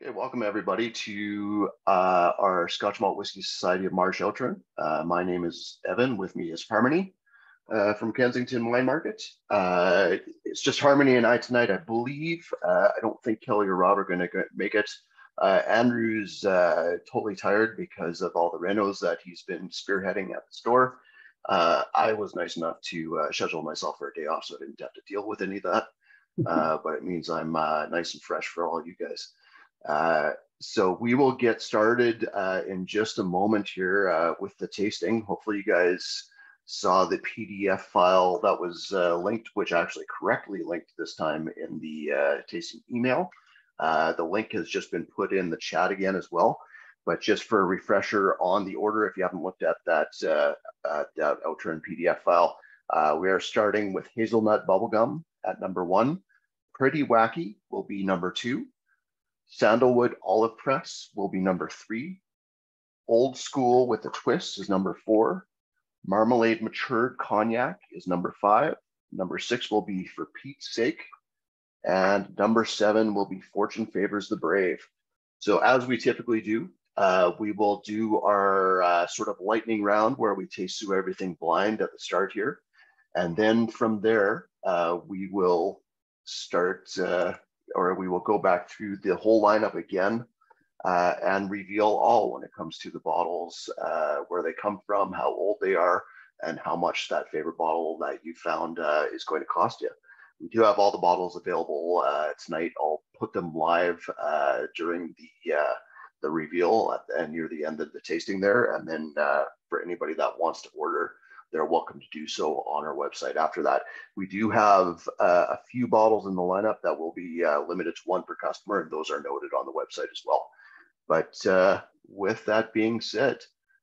Okay, welcome everybody to uh, our Scotch Malt Whiskey Society of March Outturn. Uh, my name is Evan. With me is Harmony uh, from Kensington Wine Market. Uh, it's just Harmony and I tonight, I believe. Uh, I don't think Kelly or Rob are going to make it. Uh, Andrew's totally tired because of all the renos that he's been spearheading at the store. I was nice enough to schedule myself for a day off, so I didn't have to deal with any of that. but it means I'm nice and fresh for all you guys. Uh, so we will get started uh, in just a moment here uh, with the tasting. Hopefully you guys saw the PDF file that was uh, linked, which actually correctly linked this time in the uh, tasting email. the link has just been put in the chat again as well. But just for a refresher on the order, if you haven't looked at that, that Outturn PDF file, we are starting with hazelnut bubblegum at number one. Pretty Wacky will be number two. Sandalwood Olive Press will be number three. Old School with a Twist is number four. Marmalade Matured Cognac is number five. Number six will be For Pete's Sake. And number seven will be Fortune Favors the Brave. So as we typically do, uh, we will do our uh, sort of lightning round where we taste through everything blind at the start here. And then from there, uh, we will start uh, or we will go back through the whole lineup again uh, and reveal all when it comes to the bottles, uh, where they come from, how old they are, and how much that favorite bottle that you found uh, is going to cost you. We do have all the bottles available uh, tonight. I'll put them live uh, during the uh, the reveal at the, near the end of the tasting there, and then for anybody that wants to order they're welcome to do so on our website. After that, we do have uh, a few bottles in the lineup that will be uh, limited to one per customer, and those are noted on the website as well. But uh, with that being said,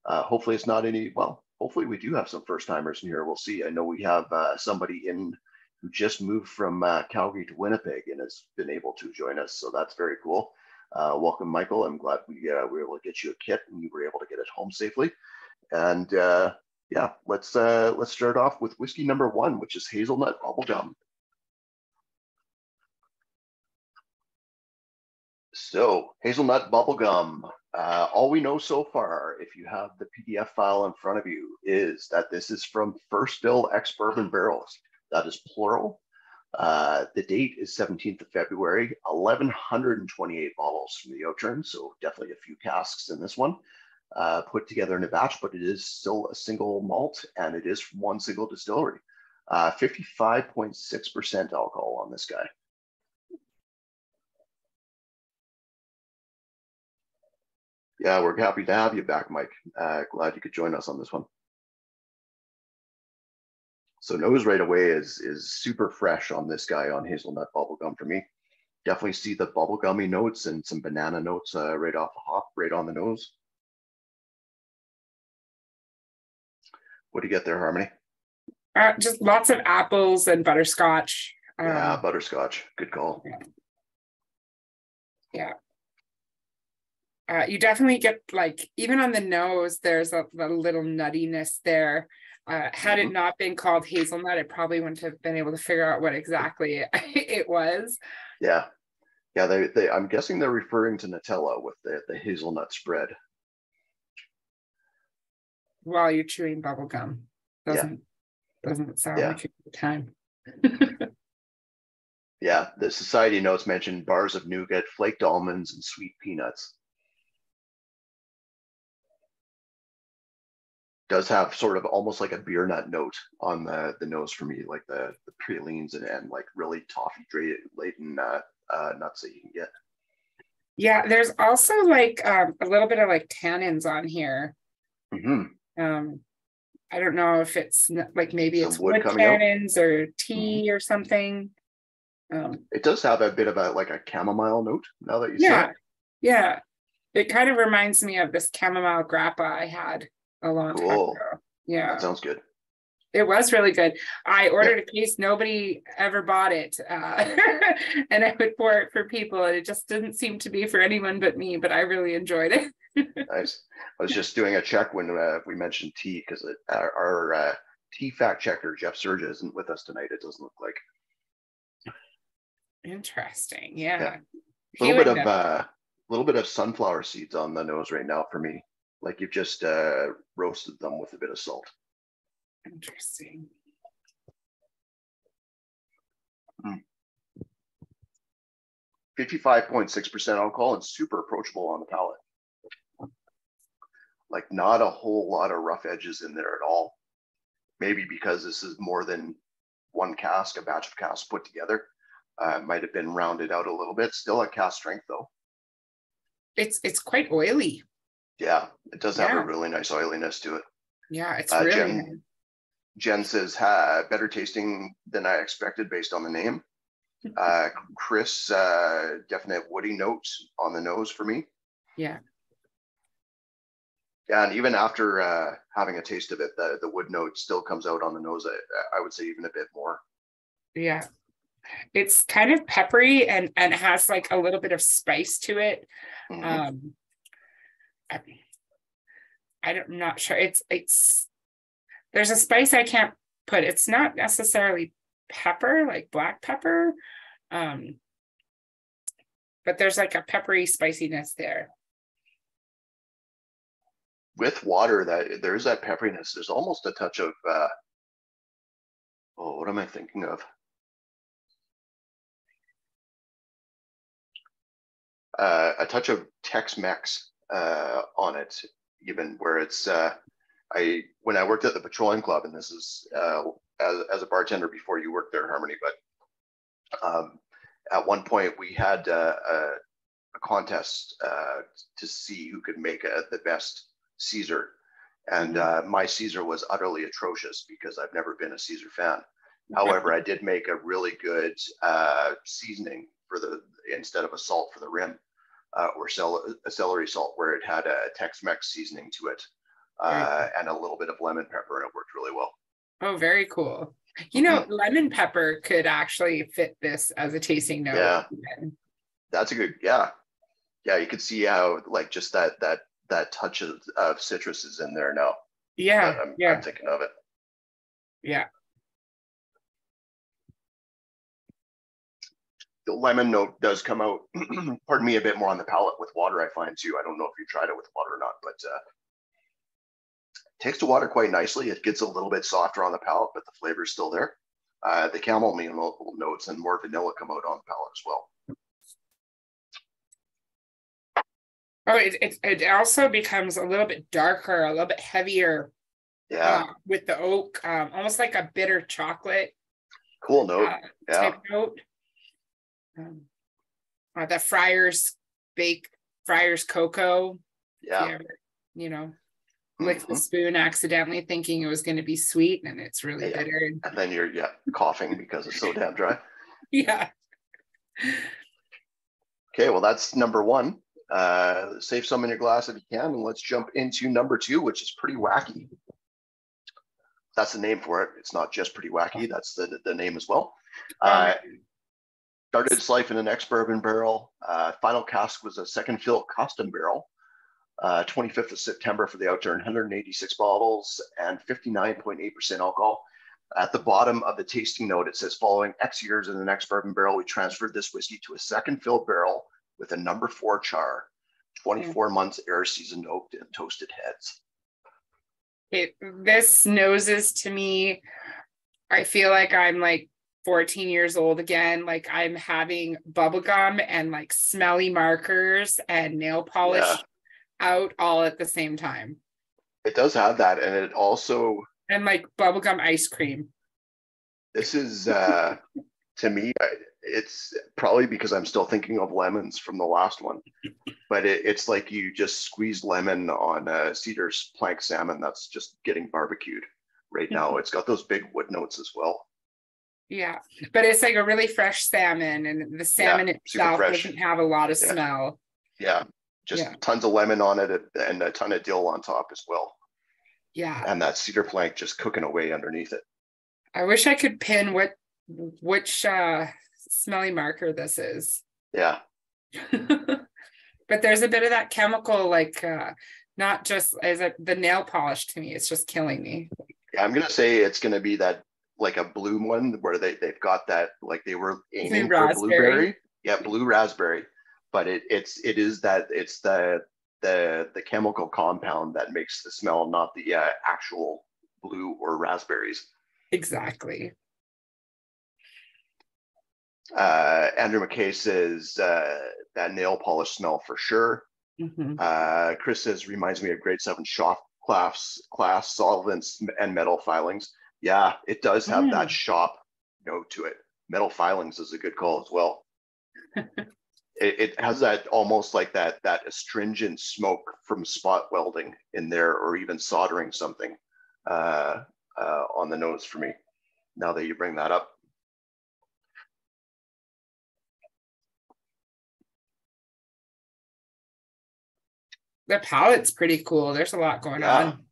uh, hopefully it's not any, well, hopefully we do have some first timers in here. We'll see. I know we have uh, somebody in who just moved from uh, Calgary to Winnipeg and has been able to join us. So that's very cool. welcome, Michael. I'm glad we, we were able to get you a kit and you were able to get it home safely. And yeah, let's uh, let's start off with whiskey number one, which is hazelnut bubblegum. So hazelnut bubblegum. Uh, all we know so far, if you have the PDF file in front of you, is that this is from First Fill Ex Bourbon Barrels. That is plural. Uh, the date is 17th of February, 1128 bottles from the Outram, so definitely a few casks in this one uh, put together in a batch, but it is still a single malt and it is from one single distillery. 55.6% uh, alcohol on this guy. Yeah, we're happy to have you back, Mike. Uh, glad you could join us on this one. So nose right away is is super fresh on this guy on hazelnut bubblegum for me. Definitely see the bubblegummy notes and some banana notes uh, right off the hop, right on the nose. What do you get there, Harmony? Uh, just lots of apples and butterscotch. Um, yeah, butterscotch. Good call. Yeah. yeah. Uh, you definitely get like even on the nose, there's a, a little nuttiness there. Uh, had mm-hmm. it not been called hazelnut, I probably wouldn't have been able to figure out what exactly it was. Yeah, yeah. They, they, I'm guessing they're referring to Nutella with the the hazelnut spread while you're chewing bubble gum. Doesn't yeah. doesn't sound yeah. like a good time. yeah, the society notes mention bars of nougat, flaked almonds, and sweet peanuts. Does have sort of almost like a beer nut note on the, the nose for me, like the, the pralines and, and like really toffee laden uh, uh, nuts that you can get. Yeah, there's also like um, a little bit of like tannins on here. Mm-hmm. Um, I don't know if it's like maybe it's wood, wood tannins or tea mm-hmm. or something. Um, it does have a bit of a like a chamomile note now that you yeah, yeah. It kind of reminds me of this chamomile grappa I had a long cool. time ago. Yeah, that sounds good. It was really good. I ordered yeah. a case. Nobody ever bought it, uh, and I would pour it for people, and it just didn't seem to be for anyone but me. But I really enjoyed it. nice. I was just doing a check when uh, we mentioned tea because our, our uh, tea fact checker Jeff Surja isn't with us tonight. It doesn't look like. Interesting. Yeah. yeah. A little bit of uh, little bit of sunflower seeds on the nose right now for me. Like you've just uh, roasted them with a bit of salt. Interesting. 55.6% alcohol and super approachable on the palate. Like not a whole lot of rough edges in there at all. Maybe because this is more than one cask, a batch of casks put together. Uh, might have been rounded out a little bit. Still a cask strength though. It's it's quite oily. Yeah, it does have a really nice oiliness to it. Yeah, it's Uh, really Jen- Jen says ha, better tasting than I expected based on the name. Uh, Chris, uh, definite woody notes on the nose for me. yeah. Yeah, and even after uh, having a taste of it, the, the wood note still comes out on the nose. I, I would say even a bit more. Yeah. It's kind of peppery and and has like a little bit of spice to it. Mhm. Um I, I'm not sure. It's it's there's a spice I can't put. It's not necessarily pepper, like black pepper. Um but there's like a peppery spiciness there. With water, that there is that pepperiness. There's almost a touch of uh, oh, what am I thinking of? Uh, a touch of Tex-Mex uh, on it, even where it's. Uh, I when I worked at the Petroleum Club, and this is uh, as, as a bartender before you worked there, Harmony, but um, at one point we had uh, a, a contest uh, to see who could make a, the best Caesar. And uh, my Caesar was utterly atrocious because I've never been a Caesar fan. However, I did make a really good uh, seasoning for the instead of a salt for the rim, uh, or cel- a celery salt, where it had a Tex-Mex seasoning to it, uh, and a little bit of lemon pepper, and it worked really well. Oh, very cool. You know, Mm-hmm. lemon pepper could actually fit this as a tasting note. Yeah. That's a good, yeah, yeah. You could see how like just that that that touch of, of citrus is in there now. Yeah. I'm, yeah. I'm thinking of it. Yeah. the lemon note does come out, pardon me, a bit more on the palate with water, I find too. I don't know if you tried it with water or not, but uh, takes the water quite nicely. It gets a little bit softer on the palate, but the flavor is still there. Uh, the chamomile notes and more vanilla come out on the palate as well. Oh, it, it it also becomes a little bit darker, a little bit heavier Yeah, uh, with the oak, um, almost like a bitter chocolate cool note. uh, Yeah, note. Um, uh, the Fry's bake Fry's cocoa. yeah. you, ever, you know, lick the spoon accidentally, thinking it was going to be sweet, and it's really Yeah. bitter. And, And then you're yeah coughing because it's so damn dry. yeah, Okay, well that's number one. Uh, save some in your glass if you can, and let's jump into number two, which is pretty wacky. That's the name for it. It's not just pretty wacky. That's the the name as well. Uh, started its life in an ex-bourbon barrel. Uh, final cask was a second fill custom barrel. Uh, 25th of September for the outturn, 186 bottles and 59.8% alcohol. At the bottom of the tasting note, it says, following X years in the next bourbon barrel, we transferred this whiskey to a second filled barrel with a number four char, 24 months air seasoned oaked and toasted heads. it this noses to me. I feel like I'm like 14 years old again. Like I'm having bubblegum and like smelly markers and nail polish Yeah. out all at the same time. It does have that. And it also, And like bubblegum ice cream. this is, uh, to me, I- it's probably because I'm still thinking of lemons from the last one. But it, it's like you just squeezed lemon on uh, Cedar's plank salmon that's just getting barbecued right now. It's got those big wood notes as well. Yeah. But it's like a really fresh salmon and the salmon super itself doesn't have a lot of Yeah. smell. Yeah, just Yeah. tons of lemon on it and a ton of dill on top as well. Yeah. And that cedar plank just cooking away underneath it. I wish I could pin what which uh smelly marker this is. Yeah, but there's a bit of that chemical like uh not just as a the nail polish to me it's just killing me yeah. I'm gonna say it's gonna be that like a blue one where they they've got that like they were aiming for raspberry. blueberry. Yeah, blue raspberry. but it it's it is that it's the the the chemical compound that makes the smell, not the uh, actual blue or raspberries. Exactly. Uh, Andrew McKay says uh, that nail polish smell for sure. Mhm. Uh, Chris says reminds me of grade seven shop class class solvents and metal filings. Yeah, it does have that Mm. shop note to it. Metal filings is a good call as well. it, it has that almost like that that astringent smoke from spot welding in there, or even soldering something uh, uh, on the nose for me. Now that you bring that up. The palate's pretty cool. There's a lot going Yeah. on.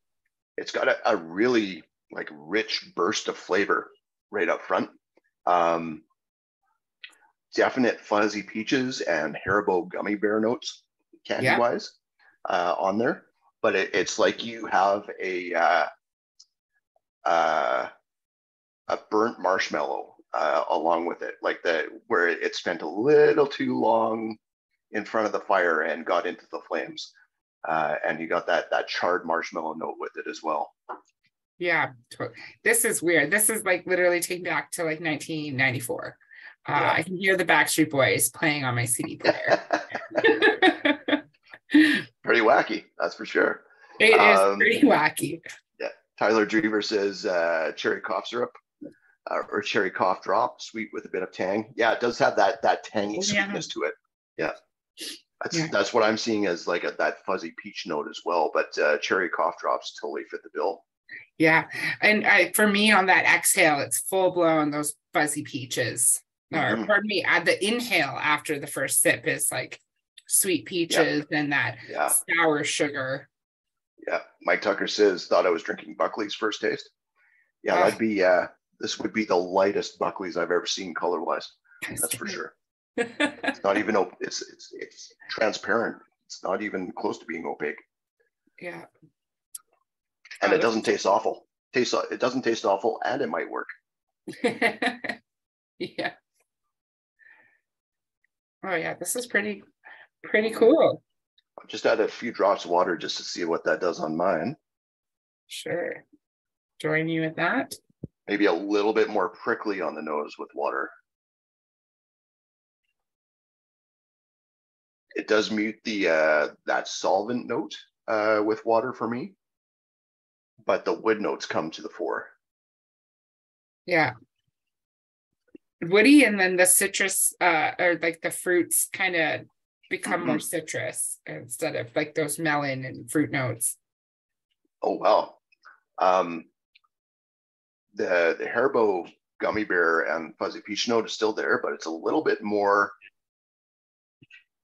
it's got a, a really like rich burst of flavor right up front. Um, definite fuzzy peaches and Haribo gummy bear notes, candy Yeah. wise, uh, on there. But it, it's like you have a uh, uh, a burnt marshmallow uh, along with it, like the where it, it spent a little too long in front of the fire and got into the flames. Uh, and you got that that charred marshmallow note with it as well. Yeah. This is weird. This is like literally taking back to like 1994. Uh, Yeah. I can hear the Backstreet Boys playing on my CD player. Pretty wacky, that's for sure. It is Um, pretty wacky. Yeah. Tyler Drever says uh, cherry cough syrup uh, or cherry cough drop, sweet with a bit of tang. Yeah, it does have that that tangy Oh, yeah. sweetness to it. Yeah, that's Yeah. that's what I'm seeing as like a, that fuzzy peach note as well. But uh, cherry cough drops totally fit the bill. Yeah. And I, for me on that exhale, it's full blown those fuzzy peaches. Or Mhm. pardon me, at the inhale after the first sip is like sweet peaches and that Yeah, sour sugar. yeah. Mike Tucker says thought I was drinking Buckley's first taste. Yeah, Ah. that'd be uh, this would be the lightest Buckley's I've ever seen color wise. That's for sure. It's not even op- it's it's it's transparent. It's not even close to being opaque. yeah. and Oh, it doesn't taste awful. Tastes it doesn't taste awful, and it might work. yeah. Oh yeah, this is pretty pretty cool. I'll just add a few drops of water just to see what that does on mine. Sure. Join you with that. Maybe a little bit more prickly on the nose with water. It does mute the uh, that solvent note uh, with water for me, but the wood notes come to the fore. Yeah. Woody and then the citrus uh or like the fruits kind of become more citrus instead of like those melon and fruit notes. Oh well. Um, the the Haribo gummy bear and fuzzy peach note is still there, but it's a little bit more.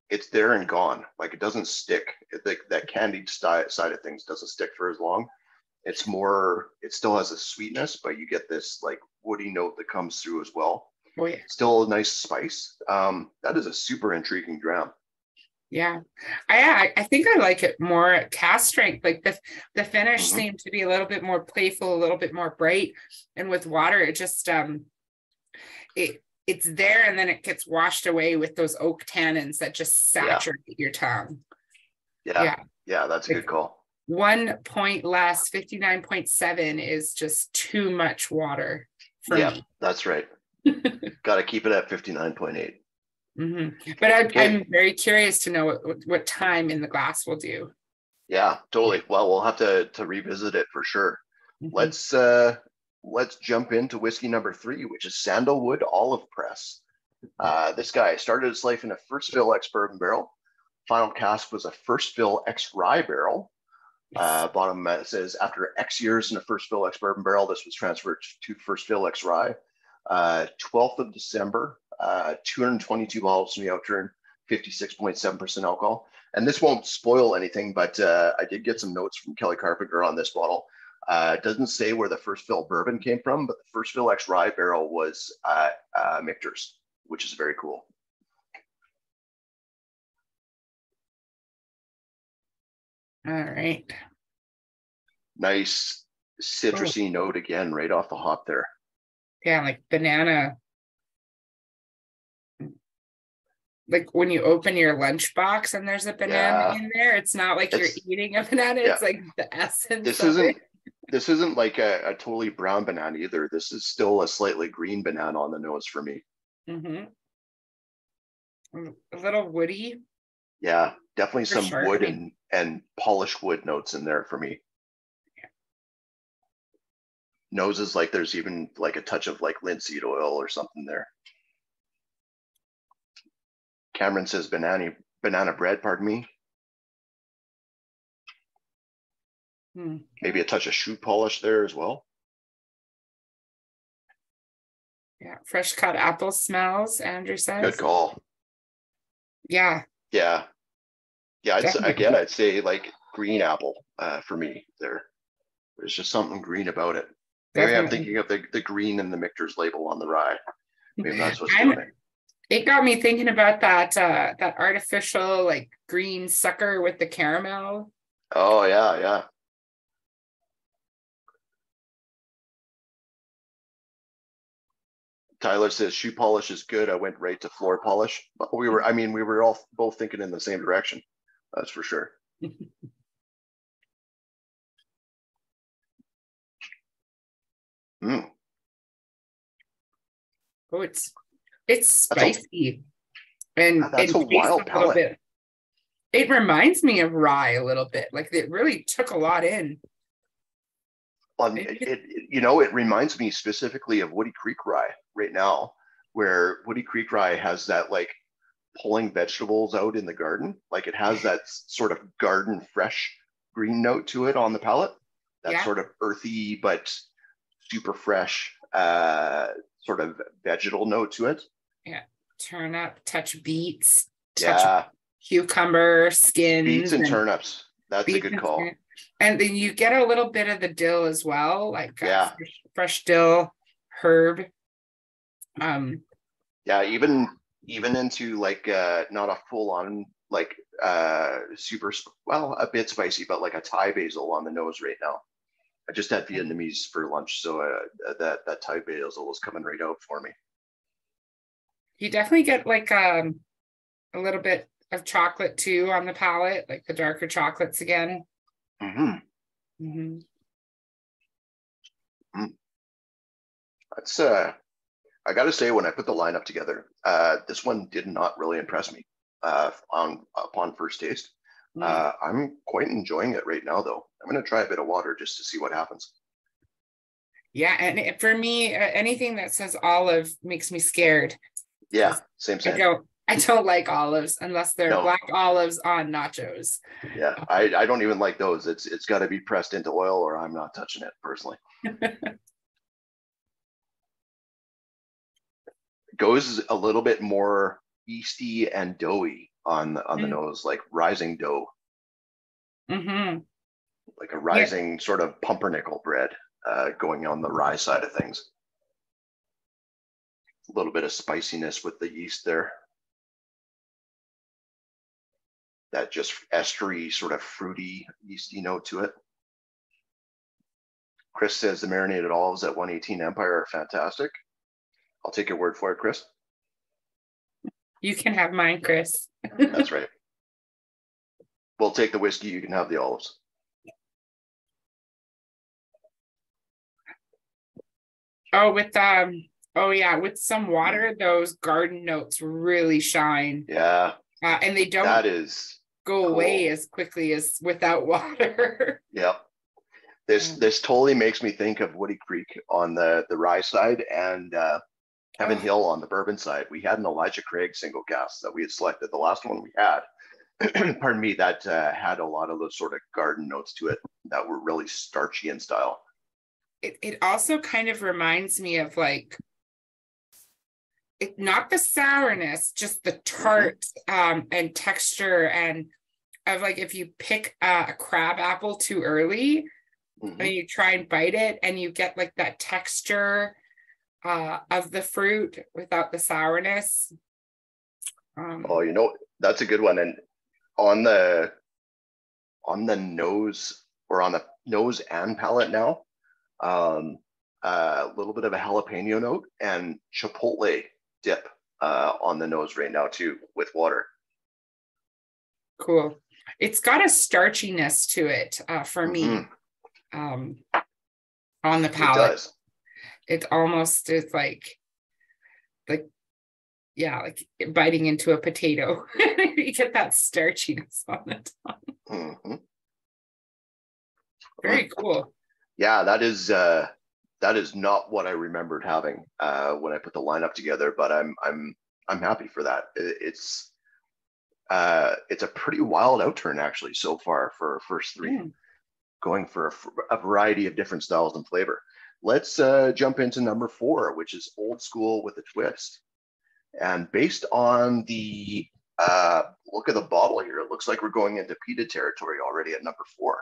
It's there and gone. Like it doesn't stick. It, like that candied side of things doesn't stick for as long. It's more. It still has a sweetness, but you get this like woody note that comes through as well. Oh yeah. Still a nice spice. Um, that is a super intriguing dram. Yeah. I I think I like it more at cask strength. Like the the finish Mhm. seemed to be a little bit more playful, a little bit more bright. And with water, it just um it it's there and then it gets washed away with those oak tannins that just Yeah. saturate your tongue. Yeah, Yeah. yeah, that's a good call. One point less, 59.7 is just too much water for Yeah, me. that's right. Got to keep it at fifty nine point eight. Mhm. But I'm, Okay. I'm very curious to know what, what, time in the glass will do. Yeah, totally. Well, we'll have to to revisit it for sure. Mhm. Let's uh let's jump into whiskey number three, which is Sandalwood Olive Press. Uh, this guy started his life in a first fill ex bourbon barrel. Final cask was a first fill ex rye barrel. Uh, bottom uh, says after X years in a first fill ex bourbon barrel, this was transferred to first fill ex rye. Uh, 12th of December, uh, 222 bottles from the outturn, 56.7% alcohol. And this won't spoil anything, but uh, I did get some notes from Kelly Carpenter on this bottle. Uh, it doesn't say where the first fill bourbon came from, but the first fill ex rye barrel was uh, uh, Michter's, which is very cool. All right. Nice citrusy note again, right off the hop there. Yeah, like banana. like when you open your lunchbox and there's a banana Yeah. in there. It's not like It's- you're eating a banana. yeah. It's like the essence. This of isn't it. This isn't like a, a totally brown banana either. This is still a slightly green banana on the nose for me. Mhm. Mm, A little woody. Yeah, definitely For some sure. Wood and and polished wood notes in there for me. Nose is like there's even like a touch of like linseed oil or something there. Cameron says banana banana bread, pardon me. Hmm. Maybe a touch of shoe polish there as well. Yeah, fresh cut apple smells. Andrew says. Good call. Yeah, Yeah. Yeah, I'd, s- Definitely. again, I'd say like green apple uh, for me there. There's just something green about it. Maybe I'm thinking of the, the green and the Michter's label on the rye. Maybe that's what's doing it. It got me thinking about that uh that artificial like green sucker with the caramel. Oh, yeah, yeah. Tyler says shoe polish is good. I went right to floor polish. But we were, I mean, we were all both thinking in the same direction. That's for sure. Mm, Oh, it's it's That's a- spicy. And That's it a wild little palate. bit- It reminds me of rye a little bit. Like it really took a lot in. Um, it, it- you know, it reminds me specifically of Woody Creek rye right now, where Woody Creek rye has that like pulling vegetables out in the garden. Like it has that sort of garden fresh green note to it on the palate. That Yeah. sort of earthy but super fresh uh, sort of vegetal note to it. Yeah. Turnip, touch beets, touch Yeah, cucumber, skins. beets and and turnips. That's a good call. skins. And then you get a little bit of the dill as well, like uh, Yeah. fresh, fresh dill, herb. Um, yeah even even into like uh not a full on like uh super well a bit spicy but like a thai basil on the nose right now. I just had vietnamese for lunch so uh that that thai basil was coming right out for me. You definitely get like um a little bit of chocolate too on the palate, like the darker chocolates again. hmm Mhm. that's uh i gotta say when i put the lineup together uh this one did not really impress me uh on upon first taste Mm. uh i'm quite enjoying it right now though i'm gonna try a bit of water just to see what happens Yeah, and it- for me, uh, anything that says olive makes me scared. yeah same I same don't, I don't like olives unless they're No. black olives on nachos. Yeah, I, I don't even like those. It's it's got to be pressed into oil, or I'm not touching it personally. Goes a little bit more yeasty and doughy on the on the Mm. nose, like rising dough, hmm like a rising sort of pumpernickel bread uh, going on the rye side of things. A little bit of spiciness with the yeast there. That just estery, sort of fruity, yeasty note to it. Chris says the marinated olives at 118 Empire are fantastic. I'll take your word for it, Chris. You can have mine, Chris. That's right. We'll take the whiskey. You can have the olives. Oh, with um, oh yeah, with some water, those garden notes really shine, Yeah, uh, and they don't that is. go away as quickly as without water. Yep. This this totally makes me think of Woody Creek on the the rye side and uh, Heaven. Hill on the bourbon side. We had an Elijah Craig single cask that we had selected. The last one we had, pardon me, that uh, had a lot of those sort of garden notes to it that were really starchy in style. it, it also kind of reminds me of like it not the sourness just the tart um and texture and of like if you pick uh, a crab apple too early Mhm. and you try and bite it and you get like that texture uh of the fruit without the sourness um Oh, you know, that's a good one. And on the on the nose or on the nose and palate now, um, a little bit of a jalapeno note and chipotle dip uh, on the nose right now too with water. Cool. It's got a starchiness to it uh, for me Mhm. um, on the It palate. Does. It almost is like, like, yeah, like biting into a potato. you get that starchiness on it. Mhm. Very cool. Yeah, that is uh, that is not what I remembered having uh, when I put the lineup together, but I'm I'm I'm happy for that. It- It's uh, it's a pretty wild outturn actually so far for our first three. Mm. going for a variety of different styles and flavor. Let's uh, jump into number four, which is old school with a twist. And based on the uh, look of the bottle here, it looks like we're going into Pita territory already at number four.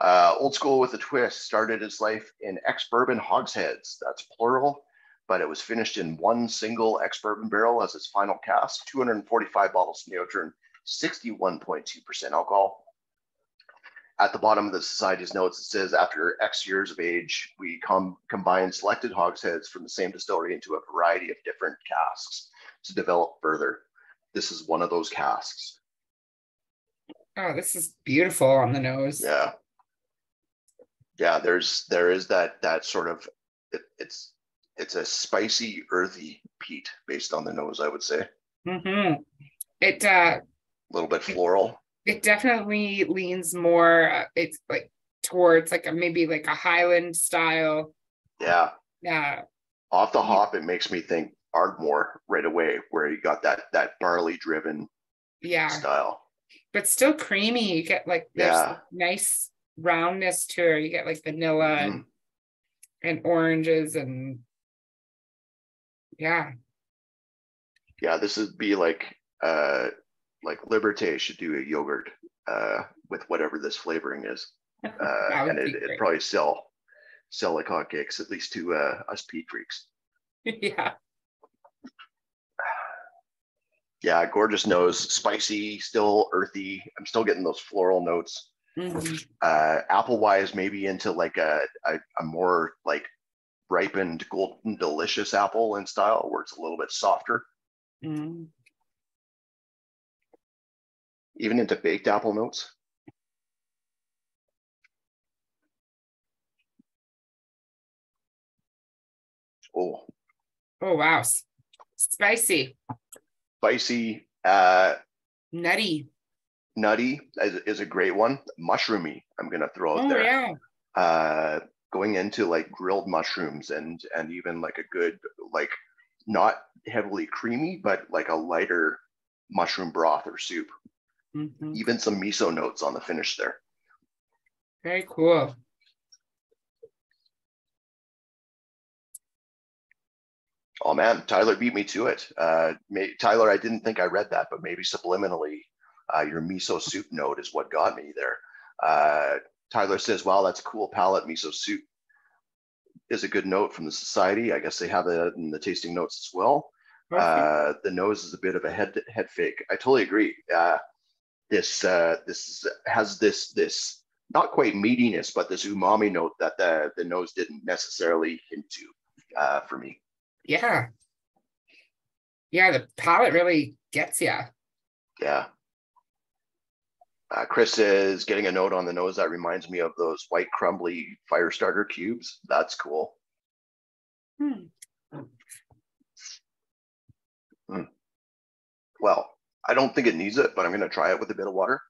Uh, old school with a twist started its life in ex bourbon hogsheads. That's plural, but it was finished in one single ex bourbon barrel as its final cask, 245 bottles neoterm, 61.2% alcohol at the bottom of the society's notes, it says after X years of age, we com- combine selected hogsheads from the same distillery into a variety of different casks to develop further. This is one of those casks. Oh, this is beautiful on the nose. Yeah. Yeah, there's there is that that sort of it, it's it's a spicy, earthy peat based on the nose, I would say. A hmm It uh, a little bit floral. It definitely leans more. Uh, it's like towards like a maybe like a Highland style. Yeah. Yeah, Off the hop, it makes me think Ardmore right away, where you got that that barley driven yeah, style. but still creamy. You get like there's Yeah. nice roundness to it. You get like vanilla Mhm. and, and oranges and yeah, yeah, this would be like uh like Liberté should do a yogurt uh with whatever this flavoring is. Uh and it, it'd probably sell sell like hotcakes, at least to uh us peat freaks. yeah, Yeah, gorgeous nose, spicy, still earthy. I'm still getting those floral notes. Mhm. Uh apple wise, maybe into like a, a a more like ripened golden delicious apple in style where it's a little bit softer, Mm. Even into baked apple notes. Oh, Oh wow, spicy, spicy, uh, nutty. nutty is, is a great one. Mushroomy, I'm gonna throw out Oh there. yeah, Uh, going into like grilled mushrooms and and even like a good like not heavily creamy, but like a lighter mushroom broth or soup. Mhm. Even some miso notes on the finish there. very cool. Oh man, Tyler beat me to it. Uh, may, Tyler, I didn't think I read that, but maybe subliminally, uh, your miso soup note is what got me there. Uh, Tyler says, "Wow, that's a cool palate. Miso soup is a good note from the society. I guess they have it in the tasting notes as well. Okay. Uh, the nose is a bit of a head head fake. I totally agree. Uh, this uh, this has this this not quite meatiness, but this umami note that the the nose didn't necessarily hint to uh, for me. yeah, yeah. The palate really gets you. Yeah. Uh, Chris is getting a note on the nose that reminds me of those white crumbly fire starter cubes. That's cool. Hmm. Well, I don't think it needs it, but I'm gonna try it with a bit of water.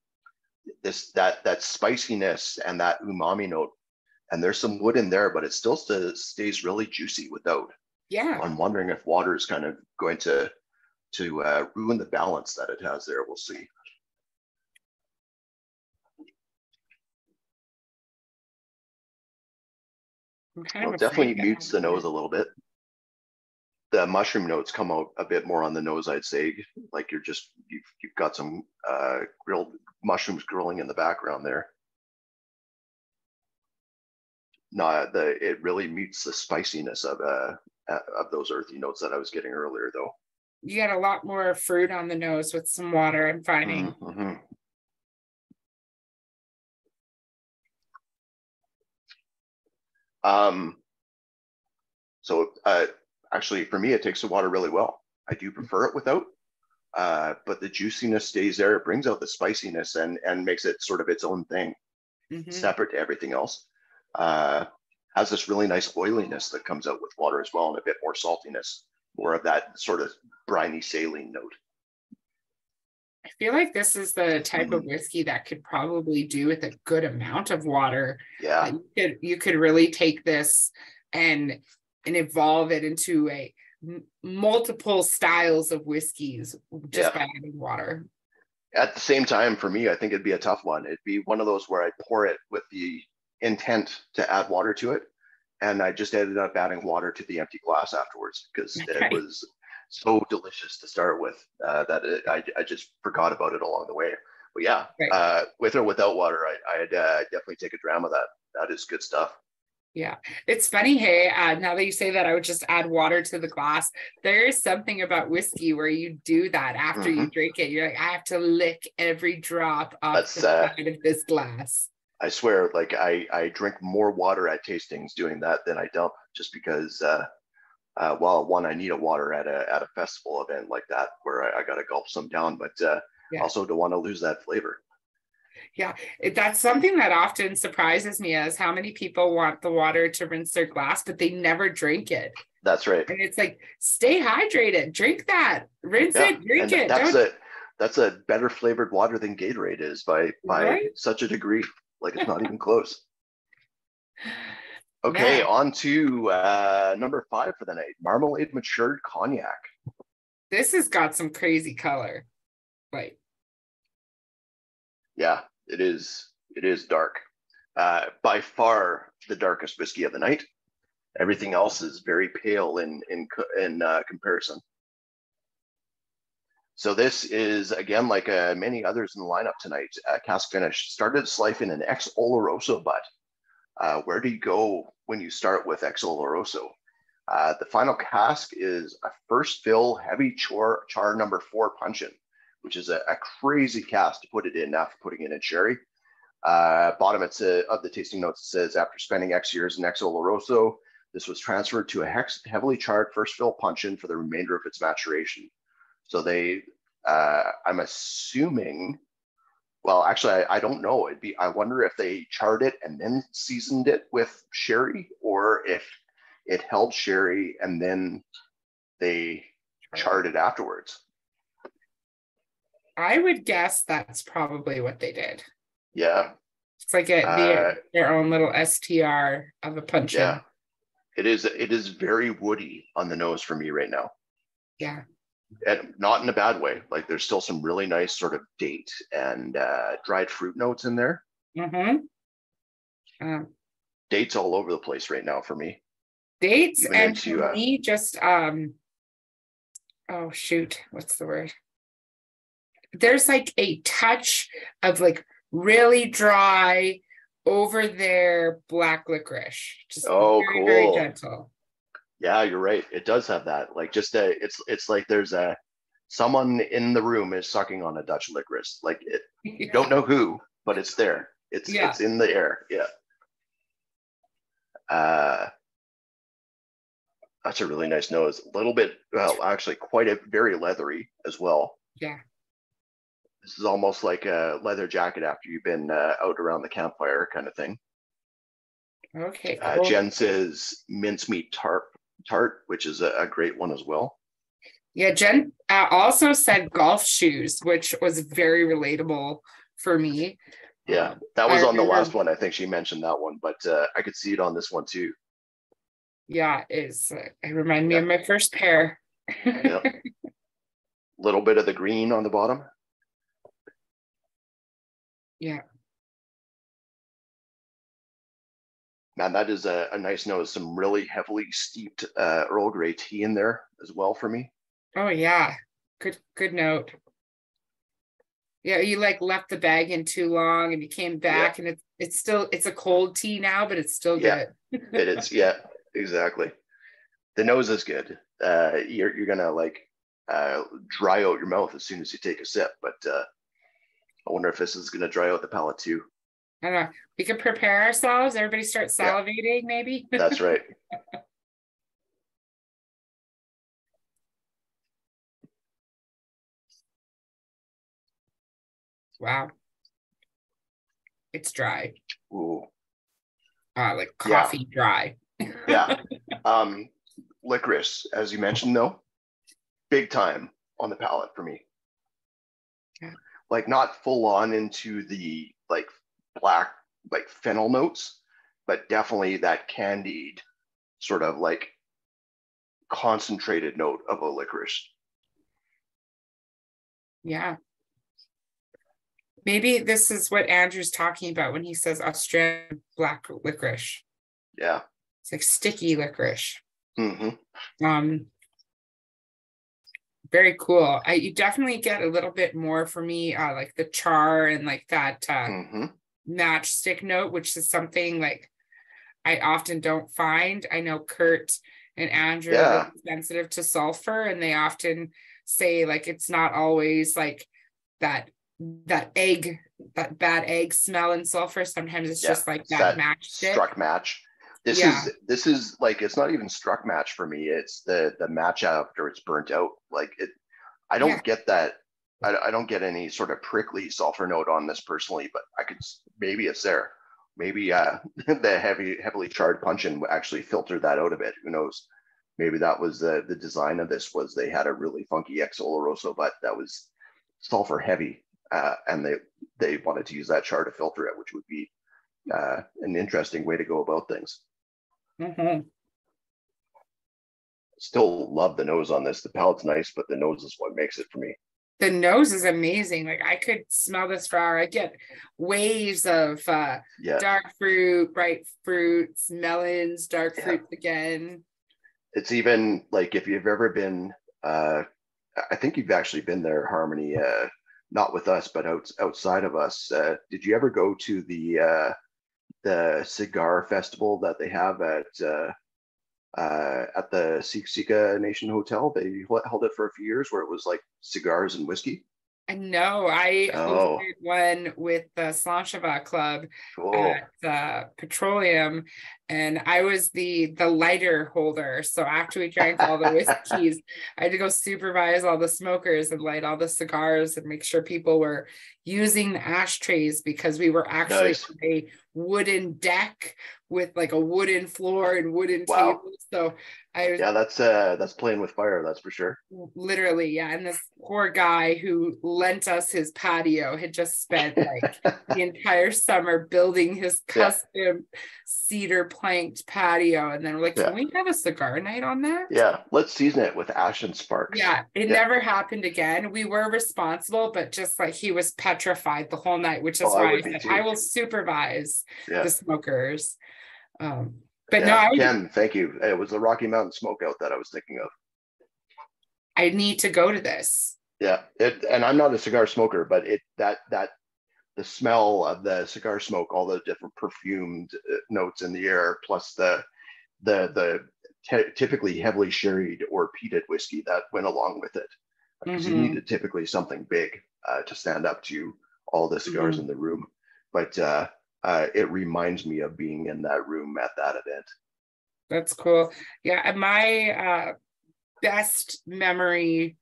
This that that spiciness and that umami note, and there's some wood in there, but it still st- stays really juicy without. Yeah, I'm wondering if water is kind of going to to uh, ruin the balance that it has there. We'll see. Well, it definitely mutes the nose a little bit. The mushroom notes come out a bit more on the nose, I'd say. Like you're just you've you've got some uh, grilled mushrooms grilling in the background there. No, the it really mutes the spiciness of uh uh, of those earthy notes that I was getting earlier, though. You get a lot more fruit on the nose with some water. I'm finding. Mhm. Um, so uh, actually, for me, it takes the water really well. I do prefer it without. Uh, but the juiciness stays there. It brings out the spiciness and and makes it sort of its own thing, Mhm. separate to everything else. Uh, has this really nice oiliness that comes out with water as well, and a bit more saltiness, more of that sort of briny saline note. I feel like this is the type of Mhm. whiskey that could probably do with a good amount of water. Yeah, You could you could really take this and and evolve it into a m- multiple styles of whiskeys just Yeah. by adding water. at the same time, for me, I think it'd be a tough one. It'd be one of those where I pour it with the intent to add water to it, and I just ended up adding water to the empty glass afterwards because it was so delicious to start with uh, that it, I, I just forgot about it along the way. But yeah, Right. uh, with or without water, I, I'd uh, definitely take a dram of that. That is good stuff. Yeah, it's funny. Hey, uh, now that you say that, I would just add water to the glass. There is something about whiskey where you do that after you drink it. You're like, I have to lick every drop off That's, the uh, side of this glass. I swear, like I, I drink more water at tastings doing that than I dump, just because. Uh, uh, well, one, I need a water at a at a festival event like that where I, I got to gulp some down, but uh, Yeah. also don't want to lose that flavor. Yeah, it- That's something that often surprises me is how many people want the water to rinse their glass, but they never drink it. That's right. And it's like, stay hydrated, drink that, rinse Yeah, it, drink and it. that's Don't, a that's a better flavored water than Gatorade is by by Right? such a degree. Like it's not even close. Okay, Yeah. on to uh, number five for the night: marmalade matured cognac. this has got some crazy color. Like, Yeah, it is. It is dark. Uh, by far the darkest whiskey of the night. Everything else is very pale in in in uh, comparison. So this is again like uh, many others in the lineup tonight. Uh, cask finish started slicing an ex Oloroso butt. Uh, where do you go when you start with ex Oloroso? Uh, the final cask is a first fill heavy char, char number four puncheon, which is a, a crazy cask to put it in after putting it in sherry. Uh, bottom it's a, of the tasting notes it says after spending X years in ex Oloroso, this was transferred to a hex, heavily charred first fill puncheon for the remainder of its maturation. So they, uh, I'm assuming, well, actually, I, I don't know. It'd be, I wonder if they charred it and then seasoned it with sherry, or if it held sherry and then they charred it afterwards. I would guess that's probably what they did. Yeah, It's like a, Uh, the, their own little STR of a punch. yeah. It is. It is very woody on the nose for me right now. Yeah. and not in a bad way. Like there's still some really nice sort of date and uh, dried fruit notes in there. Mm-hmm. Um, Dates all over the place right now for me. dates Even and into, for uh, me just um oh shoot what's the word there's like a touch of like really dry over there black licorice just Oh, very, very cool. gentle Yeah, you're right. It does have that. Like just a, it's it's like there's a someone in the room is sucking on a Dutch licorice. Like it, you don't know who, but it's there. It's Yeah. it's in the air. Yeah. Uh, that's a really nice nose. A little bit, well, actually, quite a very leathery as well. Yeah. This is almost like a leather jacket after you've been uh, out around the campfire kind of thing. okay Uh. Jen says mincemeat tart, tart, which is a, a great one as well. yeah jen uh, also said golf shoes which was very relatable for me Yeah, Um, that was I on the last one. I think she mentioned that one, but uh, I could see it on this one too. yeah it's uh, it reminded me of my first pair Yeah. Little bit of the green on the bottom. Yeah Man, that is a, a nice nose. Some really heavily steeped uh, Earl Grey tea in there as well for me. Oh yeah, good good note. Yeah, you like left the bag in too long and you came back and it's it's still it's a cold tea now, but it's still Yeah. good. It is, yeah, exactly. The nose is good. Uh, you're you're gonna like uh, dry out your mouth as soon as you take a sip, but uh, I wonder if this is going to dry out the palate too. I don't know. We could prepare ourselves. Everybody start salivating, yeah. maybe. That's right. wow. It's dry. Ooh. Uh, like coffee yeah. dry. yeah. Um, licorice, as you mentioned, though, big time on the palate for me. Like not full on into the like black like fennel notes, but definitely that candied sort of like concentrated note of a licorice. Yeah. Maybe this is what Andrew's talking about when he says Australian black licorice. Yeah. It's like sticky licorice. hmm Um very cool. I you definitely get a little bit more for me, uh like the char and like that uh hmm matchstick note, which is something like I often don't find. I know Kurt and Andrew Yeah. are sensitive to sulfur, and they often say like it's not always like that that egg that bad egg smell and sulfur. Sometimes it's Yeah, just like that, that matchstick. Struck match. This Yeah. is this is like it's not even struck match for me. It's the the match after it's burnt out. Like it, I don't Yeah. get that. I, I don't get any sort of prickly sulfur note on this personally, but I could maybe it's there. Maybe uh, the heavy heavily charred puncheon actually filtered that out a bit. Who knows? Maybe that was the the design of this was they had a really funky ex oloroso, but that was sulfur heavy, uh, and they they wanted to use that char to filter it, which would be uh, an interesting way to go about things. Mhm. Still love the nose on this. The palate's nice, but the nose is what makes it for me. The nose is amazing. Like I could smell this flower. I get waves of uh Yeah, dark fruit, bright fruits, melons, dark Yeah. fruits again. it's even like if you've ever been, uh, I think you've actually been there, Harmony. Uh, not with us, but out, outside of us. Uh, did you ever go to the uh, the cigar festival that they have at uh, uh, at the Sika Nation Hotel? They held it for a few years, where it was like cigars and whiskey. I know. I Oh. hosted one with the Slanchava Club Cool. at uh, Petroleum, and I was the the lighter holder. So after we drank all the whiskeys, I had to go supervise all the smokers and light all the cigars and make sure people were using the ashtrays because we were actually Nice. on a wooden deck with like a wooden floor and wooden Wow. tables. So I was Yeah, that's uh, that's playing with fire. That's for sure. literally yeah and this poor guy who lent us his patio had just spent like the entire summer building his Yeah. custom cedar planked patio and then we're like Yeah. can we have a cigar night on that Yeah, let's season it with ash and sparks. yeah it Yeah. never happened again we were responsible but just like he was petrified the whole night which is Oh, why i be said too. i will supervise Yeah. the smokers um but yeah. no I, Ken, thank you. It was the Rocky Mountain Smokeout that I was thinking of. I need to go to this Yeah, it, and I'm not a cigar smoker, but it that that the smell of the cigar smoke, all the different perfumed uh, notes in the air, plus the the the ty- typically heavily sherried or peated whiskey that went along with it, because you Mhm. needed typically something big uh, to stand up to all the cigars Mhm. in the room. But uh, uh, it reminds me of being in that room at that event. That's cool. Yeah, and my uh, best memory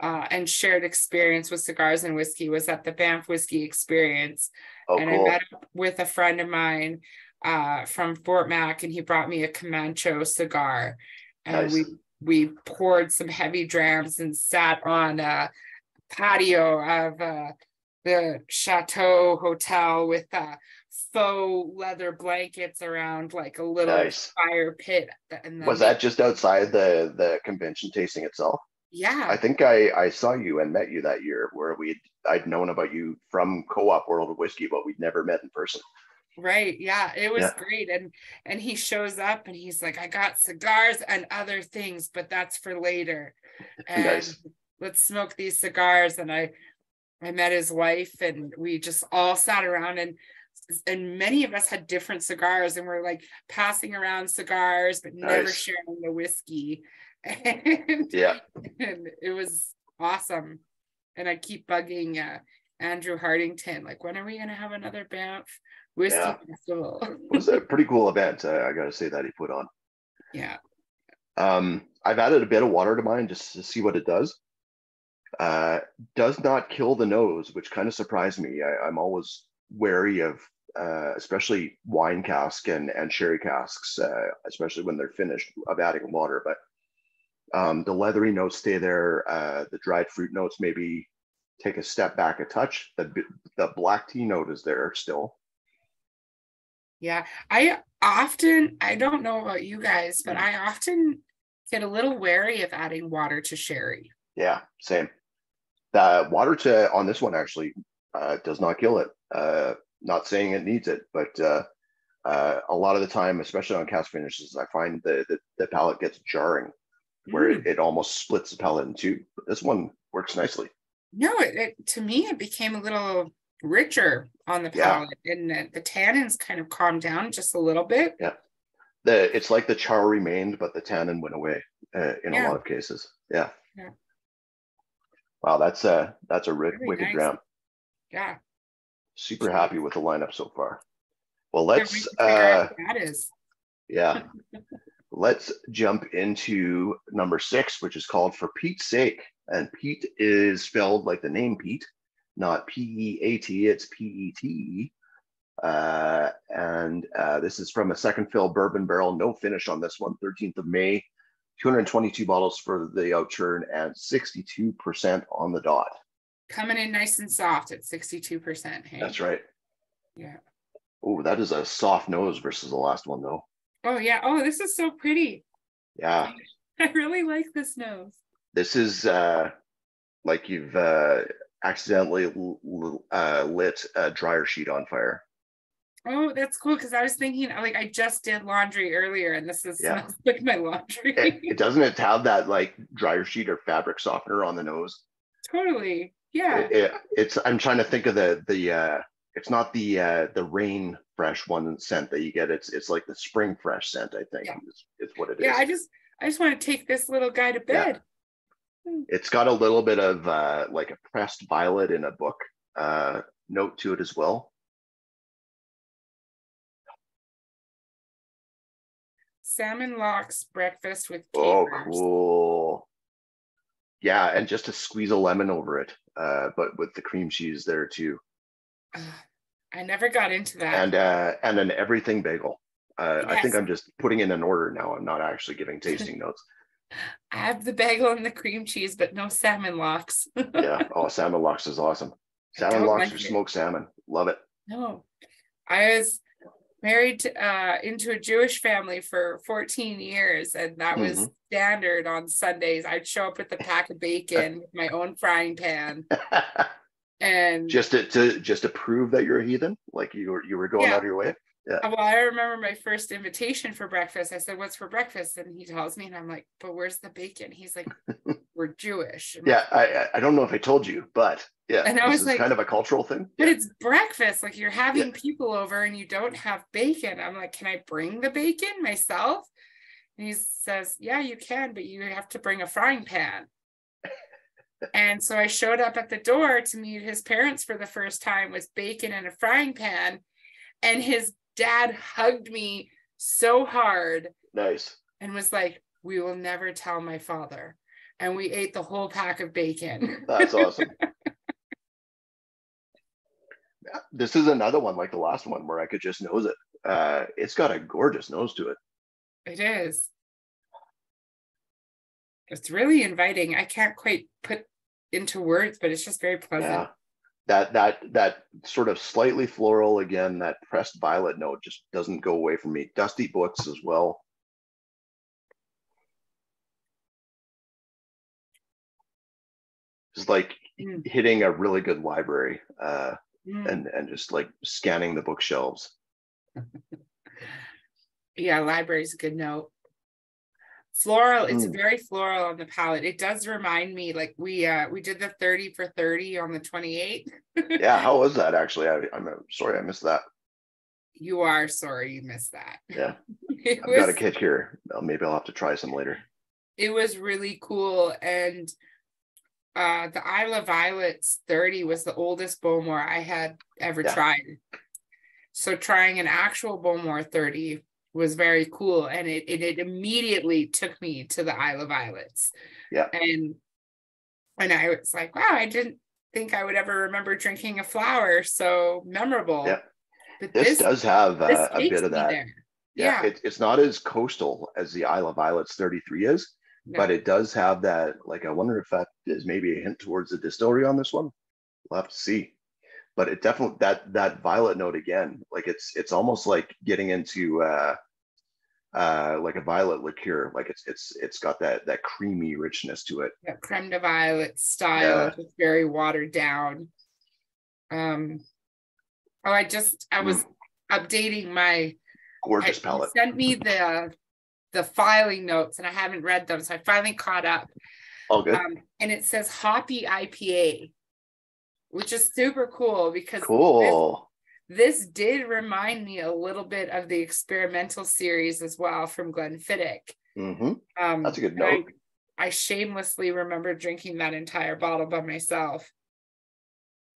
uh, and shared experience with cigars and whiskey was at the Banff Whiskey Experience. Oh, and cool. I met up with a friend of mine uh, from Fort Mac, and he brought me a Camacho cigar. And Nice. we we poured some heavy drams and sat on a patio of uh, the Chateau Hotel with uh, faux leather blankets around like a little Nice. fire pit. And Was that just outside the the convention tasting itself? yeah, I think I, I saw you and met you that year where we I'd known about you from Co-op World of Whiskey, but we'd never met in person. right. Yeah, it was Yeah. great. And and he shows up and he's like, I got cigars and other things, but that's for later. And Nice. let's smoke these cigars. And I I met his wife and we just all sat around and and many of us had different cigars and we're like passing around cigars but never Nice. sharing the whiskey. And Yeah. and it was awesome. And I keep bugging uh, Andrew Hardington, like, when are we gonna have another Banff whiskey Yeah. festival? It was a pretty cool event. Uh, I got to say that he put on. yeah, Um, I've added a bit of water to mine just to see what it does. Uh, does not kill the nose, which kind of surprised me. I, am always wary of, uh, especially wine cask and, and sherry casks, uh, especially when they're finished, of adding water. But um, the leathery notes stay there. Uh, the dried fruit notes maybe take a step back a touch. The, the black tea note is there still. Yeah, I often, I don't know about you guys, but. I often get a little wary of adding water to sherry. Yeah, same. The water to on this one actually uh, does not kill it. Uh, not saying it needs it, but uh, uh, a lot of the time, especially on cast finishes, I find the the, the palate gets jarring, where Mm. it, it almost splits the palate in two. But this one works nicely. No, it, it to me it became a little richer on the Yeah. palate, and the, the tannins kind of calmed down just a little bit. The it's like the char remained, but the tannin went away uh, in a lot of cases. Yeah. Yeah. Wow, that's a that's a ri- wicked nice. dram. Yeah, Super happy with the lineup so far. Well, let's wait to figure out uh, that is. Yeah. Let's jump into number six, which is called For Pete's Sake. And Pete is spelled like the name Pete, not P E A T, it's P E T E. Uh, and uh, this is from a second fill bourbon barrel, no finish on this one, 13th of May, 222 bottles for the outturn and 62% on the dot. Coming in nice and soft at sixty-two percent. Hey, That's right. Yeah. Oh, that is a soft nose versus the last one, though. Oh yeah. Oh, this is so pretty. Yeah. I really like this nose. this is uh like you've uh accidentally l- l- uh, lit a dryer sheet on fire Oh, that's cool because I was thinking like I just did laundry earlier, and this is Yeah. like my laundry. it, it doesn't it have that like dryer sheet or fabric softener on the nose totally. Yeah. It- it- it's i'm trying to think of the the uh it's not the uh the rain fresh one scent that you get it's it's like the spring fresh scent i think Yeah. is, is what it is yeah. I just I just want to take this little guy to bed. Yeah. bed. it's got a little bit of uh like a pressed violet in a book uh note to it as well Salmon locks breakfast with Oh, cool. Yeah, and just to squeeze a lemon over it, uh, but with the cream cheese there too, Ugh, I never got into that. and uh, and an everything bagel. Uh, I think I'm just putting in an order now. I'm not actually giving tasting notes. I have the bagel and the cream cheese, but no salmon locks. Yeah. Oh, salmon locks is awesome. Salmon don't like or smoked salmon. Love it. No, I was married uh, into a Jewish family for 14 years, and that was Mhm. standard on Sundays. I'd show up with a pack of bacon with my own frying pan, and just to, to just to prove that you're a heathen, like you were you were going Yeah. out of your way. Uh, well, I remember my first invitation for breakfast. I said, "What's for breakfast?" And he tells me, and I'm like, "But where's the bacon?" He's like, "We're Jewish." Yeah, I I- don't know if I told you, but yeah, And I was like- kind of a cultural thing. but Yeah. it's breakfast. Like you're having people over, and you don't have bacon. I'm like, "Can I bring the bacon myself?" And he says, "Yeah, you can, but you have to bring a frying pan." and so I showed up at the door to meet his parents for the first time with bacon and a frying pan, and his dad hugged me so hard Nice. and was like, "We will never tell my father." And we ate the whole pack of bacon. That's awesome. This is another one like the last one where I could just nose it. Uh, it's got a gorgeous nose to it. it is. It's really inviting. I can't quite put into words, but it's just very pleasant. Yeah. That that that sort of slightly floral again, that pressed violet note just doesn't go away from me. Dusty books as well. It's like Mm. hitting a really good library uh, Mm. and and just like scanning the bookshelves. Yeah, library's a good note. Floral, it's Mm. very floral on the palate It does remind me like we uh we did the 30 for 30 on the 28th. Yeah, how was that actually? I, I'm uh, sorry I missed that. You are sorry you missed that. Yeah, It I've got a was- kit here. Maybe I'll have to try some later. it was really cool and uh the Isla Violets 30 was the oldest Bowmore I had ever Yeah. tried. So trying an actual Bowmore 30 was very cool and it, it it immediately took me to the Isle of Violets. Yeah. And And I was like, wow, I didn't think I would ever remember drinking a flower so memorable. Yeah. But this, this does have uh, a bit of that. There. Yeah, yeah. It, it's not as coastal as the Isle of Islets 33 is, no. but it does have that. Like, I wonder if that is maybe a hint towards the distillery on this one. We'll have to see. But it definitely that that violet note again, like it's it's almost like getting into uh uh like a violet liqueur. Like it's it's it's got that that creamy richness to it. Yeah, creme de violet style, yeah. very watered down. Um oh I just I was mm. updating my gorgeous palette. Sent me the the filing notes and I haven't read them, so I finally caught up. All good. Um, and it says hoppy IPA, which is super cool because cool. This, this, did remind me a little bit of the experimental series as well from Glenfiddich. Mm-hmm. Um, That's a good note. I, I, shamelessly remember drinking that entire bottle by myself.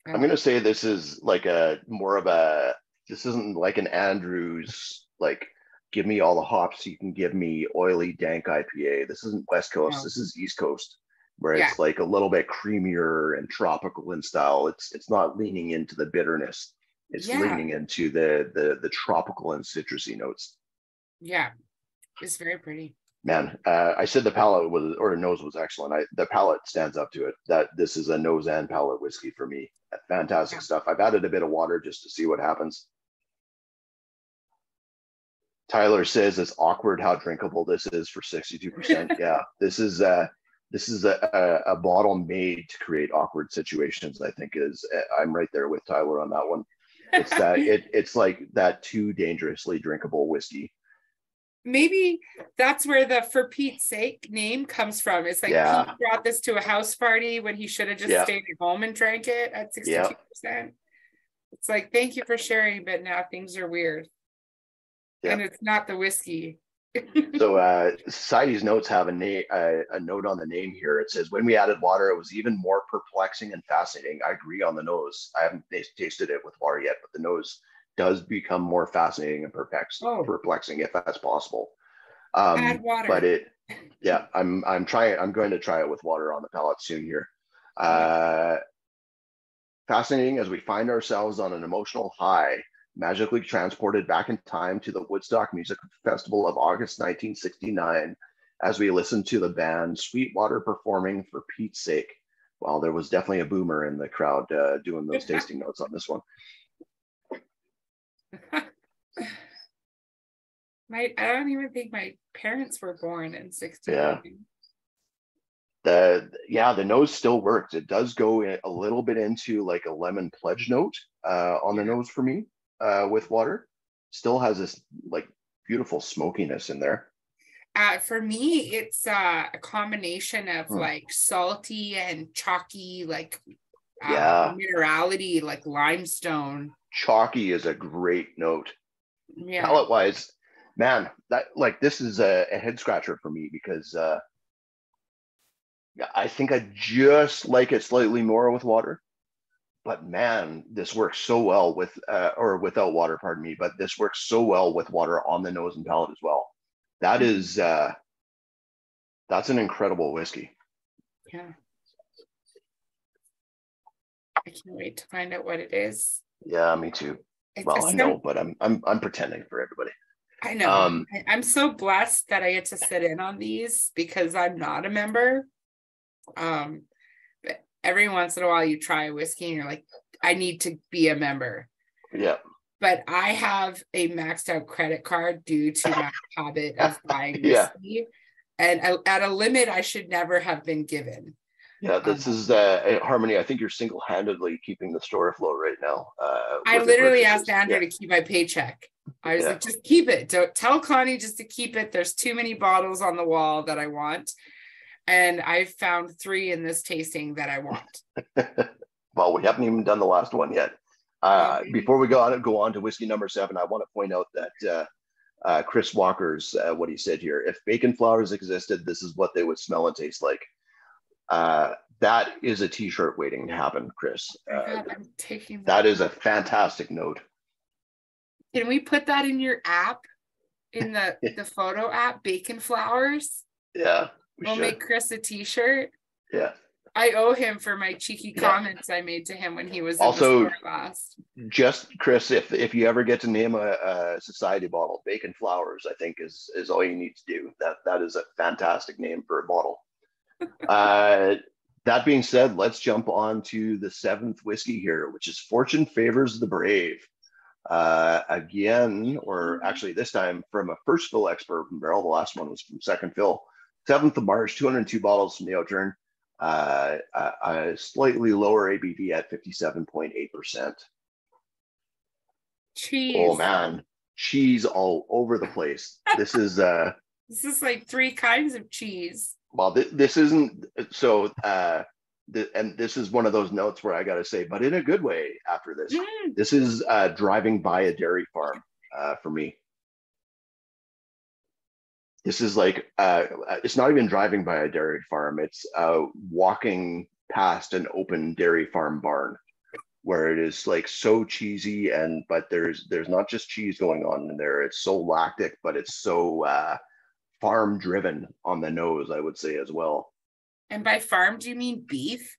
I'm gonna say this is like a more of a. This isn't like an Andrews like give me all the hops you can give me oily dank IPA. This isn't West Coast. No. This is East Coast, where yeah. it's like a little bit creamier and tropical in style. It's it's not leaning into the bitterness. It's yeah. leaning into the the the tropical and citrusy notes. Yeah, it's very pretty. Man, uh, I said the palate was or nose was excellent. I the palate stands up to it. That this is a nose and palate whiskey for me. Fantastic yeah. stuff. I've added a bit of water just to see what happens. Tyler says it's awkward how drinkable this is for 62%. yeah, this is uh this is a, a, a, bottle made to create awkward situations. I think is uh, I'm right there with Tyler on that one. It's that it it's like that too dangerously drinkable whiskey. Maybe that's where the for Pete's sake name comes from. It's like yeah. Pete brought this to a house party when he should have just yeah. stayed at home and drank it at 62%. Yeah. It's like thank you for sharing, but now things are weird and it's not the whiskey. so uh, Society's notes have a, name, a, a note on the name here. It says, when we added water, it was even more perplexing and fascinating. I agree on the nose. I haven't tasted it with water yet, but the nose does become more fascinating and perplex- oh. perplexing if that's possible. Um, Add water. But it, yeah, I'm I'm trying. I'm going to try it with water on the palate soon here. Uh, fascinating as we find ourselves on an emotional high magically transported back in time to the Woodstock Music Festival of August 1969 as we listened to the band Sweetwater performing for Pete's sake. Well, there was definitely a boomer in the crowd uh, doing those tasting notes on this one. my, I don't even think my parents were born in 69. Yeah. The, yeah, the nose still works. It does go a little bit into like a lemon pledge note uh, on the nose for me uh, with water. Still has this like beautiful smokiness in there. Uh, for me, it's uh, a combination of hmm. like salty and chalky, like uh, yeah, minerality, like limestone. Chalky is a great note. Yeah, palate wise, man, that like this is a, a head scratcher for me because uh, I think I just like it slightly more with water but man, this works so well with, uh, or without water, pardon me, but this works so well with water on the nose and palate as well. That mm-hmm. uh, that's an incredible whiskey. Yeah. I can't wait to find out what it is. Yeah, me too. It's well, I know, but I'm, I'm, I'm pretending for everybody. I know. Um, I, I'm so blessed that I get to sit in on these because I'm not a member. Um, every once in a while you try a whiskey and you're like, I need to be a member. Yeah. But I have a maxed out credit card due to my habit of buying whiskey. Yeah. And at a limit I should never have been given. Yeah, this um, is uh, Harmony. I think you're single handedly keeping the store afloat right now. Uh, I literally asked Andrew yeah. to keep my paycheck. I was yeah. like, just keep it. Don't tell Connie just to keep it. There's too many bottles on the wall that I want and I've found three in this tasting that I want. well, we haven't even done the last one yet. Uh, okay. Before we go on go on to whiskey number seven, I want to point out that uh, uh, Chris Walker's uh, what he said here: if bacon flowers existed, this is what they would smell and taste like. Uh, that is a T-shirt waiting to happen, Chris. Uh, I'm taking that, that is a fantastic note. Can we put that in your app, in the the photo app, bacon flowers? Yeah. We will make Chris a t-shirt. Yeah. I owe him for my cheeky Yeah. comments I made to him when he was Also- in the store last. Just Chris, if if you ever get to name a, a society bottle, bacon flowers, I think is is all you need to do. That that is a fantastic name for a bottle. uh, that being said, let's jump on to the seventh whiskey here, which is Fortune Favors the Brave. Uh, again, or actually this time from a first fill expert from barrel. The last one was from second fill. 7th of March, 202 bottles from the outturn. Uh, a, a slightly lower ABV at 57.8%. Cheese. Oh man, cheese all over the place. This is uh This is like three kinds of cheese. well th- this isn't so uh th- and this is one of those notes where I got to say but in a good way after this. Mm, This is uh driving by a dairy farm uh for me. This is like uh it's not even driving by a dairy farm, it's uh walking past an open dairy farm barn where it is like so cheesy and but there's there's not just cheese going on in there it's so lactic but it's so uh farm driven on the nose i would say as well And by farm, do you mean beef?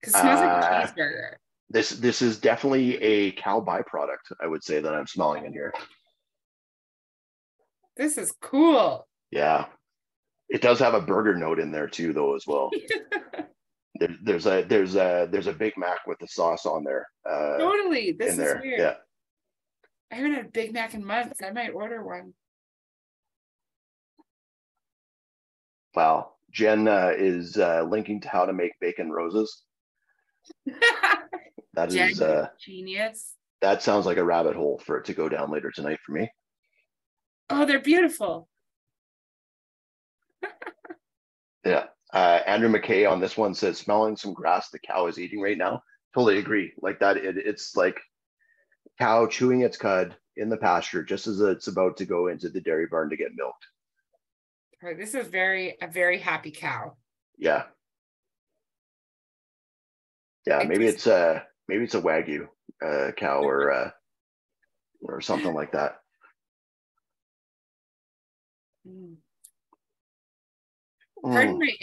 Because it smells like Uh, a cheeseburger. this this is definitely a cow byproduct i would say that i'm smelling in here This is cool. Yeah it does have a burger note in there too though as well there, there's a there's a there's a big mac with the sauce on there uh totally. This is there weird. yeah I haven't had a Big Mac in months. I might order one. wow jen uh, is uh linking to how to make bacon roses that is Jen, uh genius. that sounds like a rabbit hole for it to go down later tonight for me. Oh, they're beautiful. Yeah. Uh, Andrew McKay on this one says smelling some grass the cow is eating right now. Totally agree. Like that, it, it's like cow chewing its cud in the pasture just as it's about to go into the dairy barn to get milked. Right, This is very a very happy cow. Yeah. Yeah, I maybe just- it's a maybe it's a wagyu uh cow or uh or something like that. Mm. Pardon Mm. my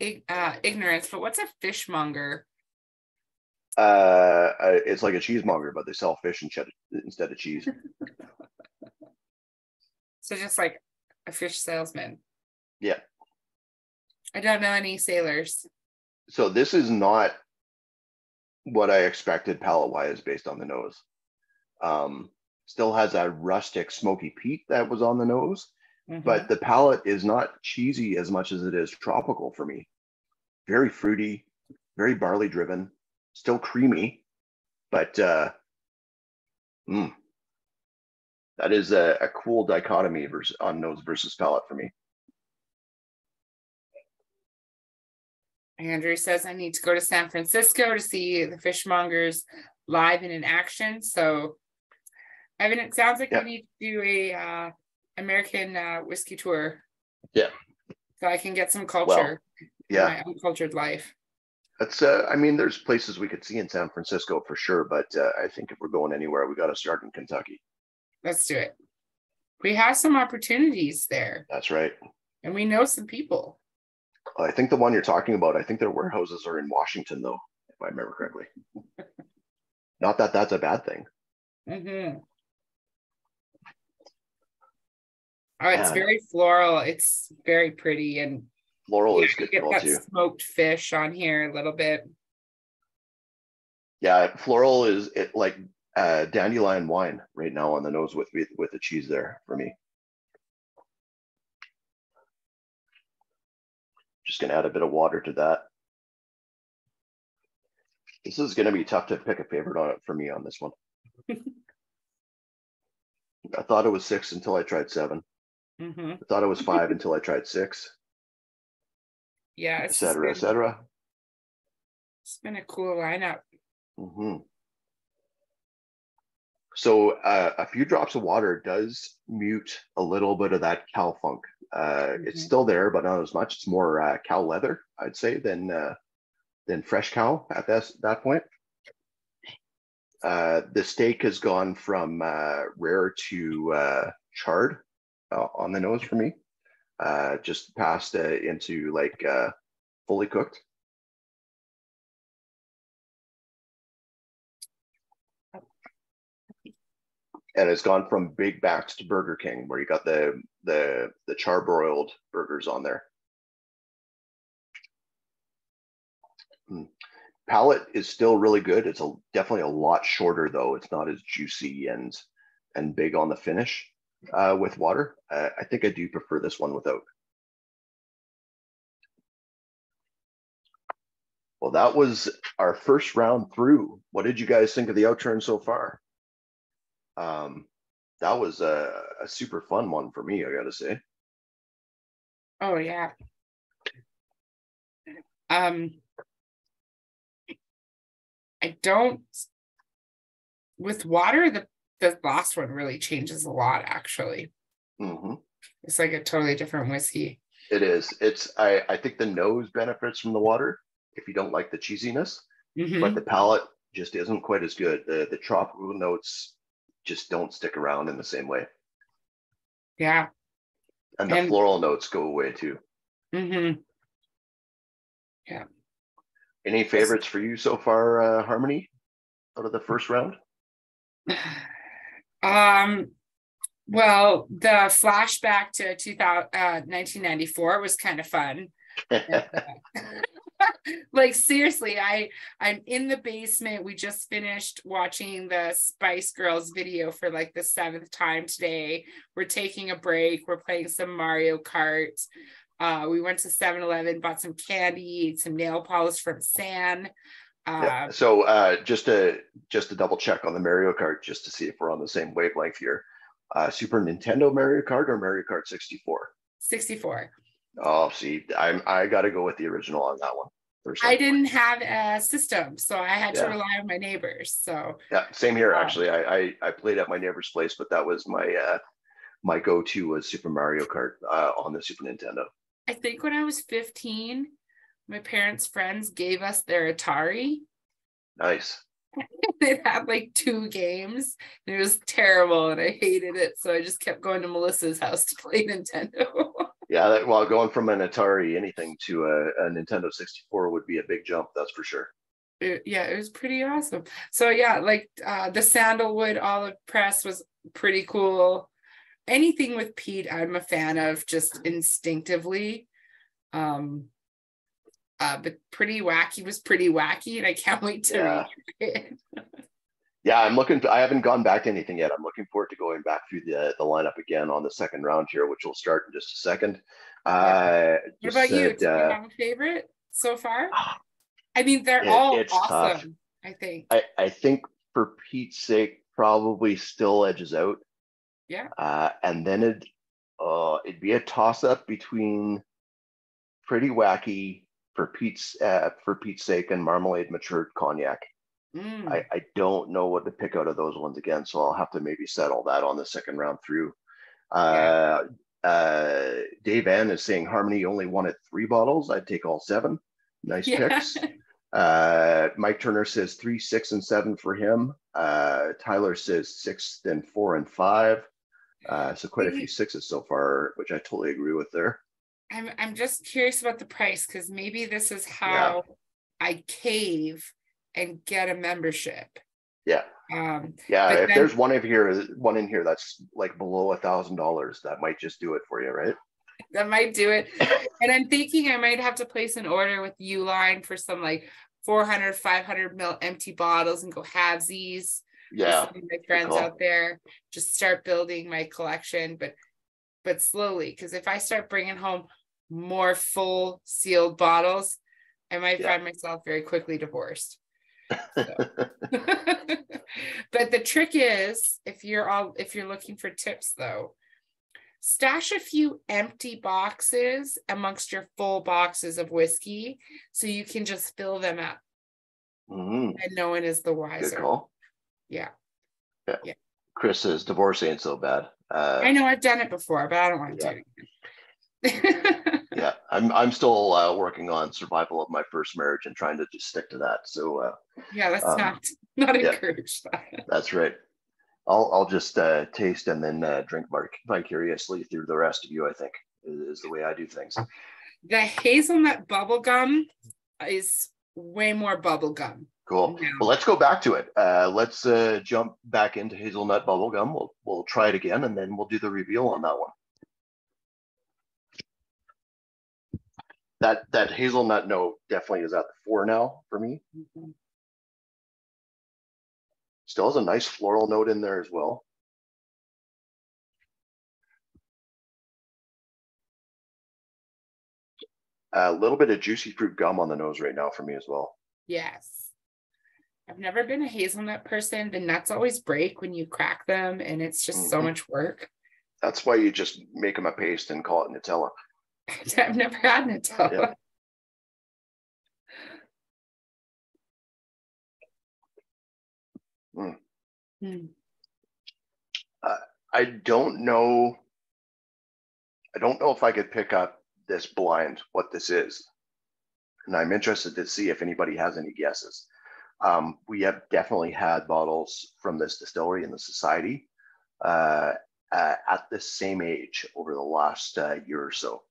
ing- uh, ignorance, but what's a fishmonger? Uh, it's like a cheesemonger, but they sell fish and cheddar instead of cheese. So just like a fish salesman. Yeah. I don't know any sailors. so this is not what I expected palate wise based on the nose. Um, still has that rustic smoky peat that was on the nose, Mhm. but the palate is not cheesy as much as it is tropical for me. Very fruity, very barley driven, still creamy, but uh, mm, that is a, a cool dichotomy versus on nose versus palate for me. Andrew says I need to go to San Francisco to see the fishmongers live and in action. So, Evan, it sounds like Yeah. we need to do a uh, American uh, whiskey tour. Yeah. So I can get some culture in Yeah. my uncultured life. That's, uh, I mean, there's places we could see in San Francisco for sure, but uh, I think if we're going anywhere, we got to start in Kentucky. Let's do it. We have some opportunities there, That's right. and we know some people. I think the one you're talking about, I think their warehouses are in Washington, though, if I remember correctly. Not that that's a bad thing. hmm Oh, it's Yeah. very floral. It's very pretty, and Floral is good get that too. smoked fish on here a little bit. Yeah, floral is it like uh, dandelion wine right now on the nose with with, with the cheese there for me. Just gonna add a bit of water to that. This is gonna be tough to pick a favorite on it for me on this one. I thought it was six until I tried seven. Hmm I thought it was five until I tried six, Yeah, et it's cetera, et cetera. it's been a cool lineup. hmm So uh, a few drops of water does mute a little bit of that cow funk. Uh, It's Mhm. still there, but not as much. It's more uh, cow leather, I'd say, than uh, than fresh cow at that that point. Uh, the steak has gone from uh, rare to uh, charred uh, on the nose for me. Uh, just pasta into like uh, fully cooked. And it's gone from big backs to Burger King, where you got the the the charbroiled burgers on there. Mm. Palate is still really good. It's a, definitely a lot shorter though. It's not as juicy and and big on the finish uh, with water. I think I do prefer this one without. Well, that was our first round through. What did you guys think of the outturn so far? Um, that was a, a super fun one for me, I gotta say. Oh yeah. Um, I don't. With water, the the last one really changes a lot. Actually, hmm it's like a totally different whiskey. It is. It's. I. I think the nose benefits from the water if you don't like the cheesiness, Mhm. but the palate just isn't quite as good. The the tropical notes just don't stick around in the same way, Yeah. and the And- floral notes go away too. hmm Any favorites for you so far, uh, Harmony, out of the first round? Um, well, the flashback to 2000, uh, 1994 was kind of fun. like seriously, I I'm in the basement. We just finished watching the Spice Girls video for like the seventh time today. We're taking a break. We're playing some Mario Kart. Uh, we went to 7-Eleven, bought some candy, some nail polish from San. Yeah. Uh, So uh, just to just to double check on the Mario Kart, just to see if we're on the same wavelength here. Uh, Super Nintendo Mario Kart or Mario Kart 64? 64. Oh, see, I'm I got to go with the original on that one. I didn't have a system, so I had to rely on my neighbors. So Yeah, same here Wow. actually. I, I I played at my neighbor's place, but that was my uh my go-to was Super Mario Kart uh, on the Super Nintendo. I think when I was 15, my parents' friends gave us their Atari. Nice. It had like two games, and it was terrible, and I hated it. So I just kept going to Melissa's house to play Nintendo. Yeah, that, well, going from an Atari anything to a, a Nintendo 64 would be a big jump, that's for sure. It- yeah, it was pretty awesome. So yeah, like uh, the sandalwood olive press was pretty cool. Anything with peat, I'm a fan of just instinctively. Um, uh, but pretty wacky was pretty wacky, and I can't wait to Yeah. read it. Yeah, I'm looking. I haven't gone back to anything yet. I'm looking forward to going back through the the lineup again on the second round here, which will start in just a second. Uh, What about you? said, Do you uh, have a favorite so far? I mean, they're It- all it's tough. awesome. I think. I, I think for Pete's sake, probably still edges out. Yeah. Uh, and then it, uh, it'd be a toss up between Pretty Wacky for Pete's uh, for Pete's sake and Marmalade Matured Cognac. Mm, I, I don't know what to pick out of those ones again, so I'll have to maybe settle that on the second round through. Uh, uh, Dave Ann is saying Harmony only wanted three bottles. I'd take all seven. Nice Yeah. picks. Uh, Mike Turner says three, six, and seven for him. Uh, Tyler says six, then four and five. Uh, so quite a few sixes so far, which I totally agree with there. I'm I'm just curious about the price because maybe this is how I cave and get a membership. Yeah. Um, Yeah, if then- there's one of here, one in here that's like below a thousand dollars, that might just do it for you, right? that might do it. and I'm thinking I might have to place an order with Uline for some like 400, 500 mil empty bottles and go halvesies. Yeah, some of my friends call. out there just start building my collection but but slowly because if i start bringing home more full sealed bottles i might Yeah. find myself very quickly divorced. But the trick is if you're all if you're looking for tips though stash a few empty boxes amongst your full boxes of whiskey so you can just fill them up. Mhm, and no one is the wiser. call. yeah. Chris says divorce ain't so bad. Uh, I know I've done it before, but I don't want to do it. yeah, I'm I'm still uh, working on survival of my first marriage and trying to just stick to that. So uh, yeah, let's Um, not not yeah. encourage that. that's right. I'll I'll just uh, taste and then uh, drink vicariously through the rest of you. I think is, the way I do things. The hazelnut bubble gum is way more bubble gum. Cool. Well, let's go back to it. Uh, let's uh, jump back into hazelnut bubblegum. We'll we'll try it again, and then we'll do the reveal on that one. That that hazelnut note definitely is at the four now for me. Mhm. Still has a nice floral note in there as well. A little bit of juicy fruit gum on the nose right now for me as well. Yes. I've never been a hazelnut person. The nuts always break when you crack them, and it's just so Mhm. much work. That's why you just make them a paste and call it Nutella. I've never had Nutella. Hmm. I don't know. I don't know if I could pick up this blind what this is. And I'm interested to see if anybody has any guesses. Um, we have definitely had bottles from this distillery in the society uh, uh, at the same age over the last uh, year or so.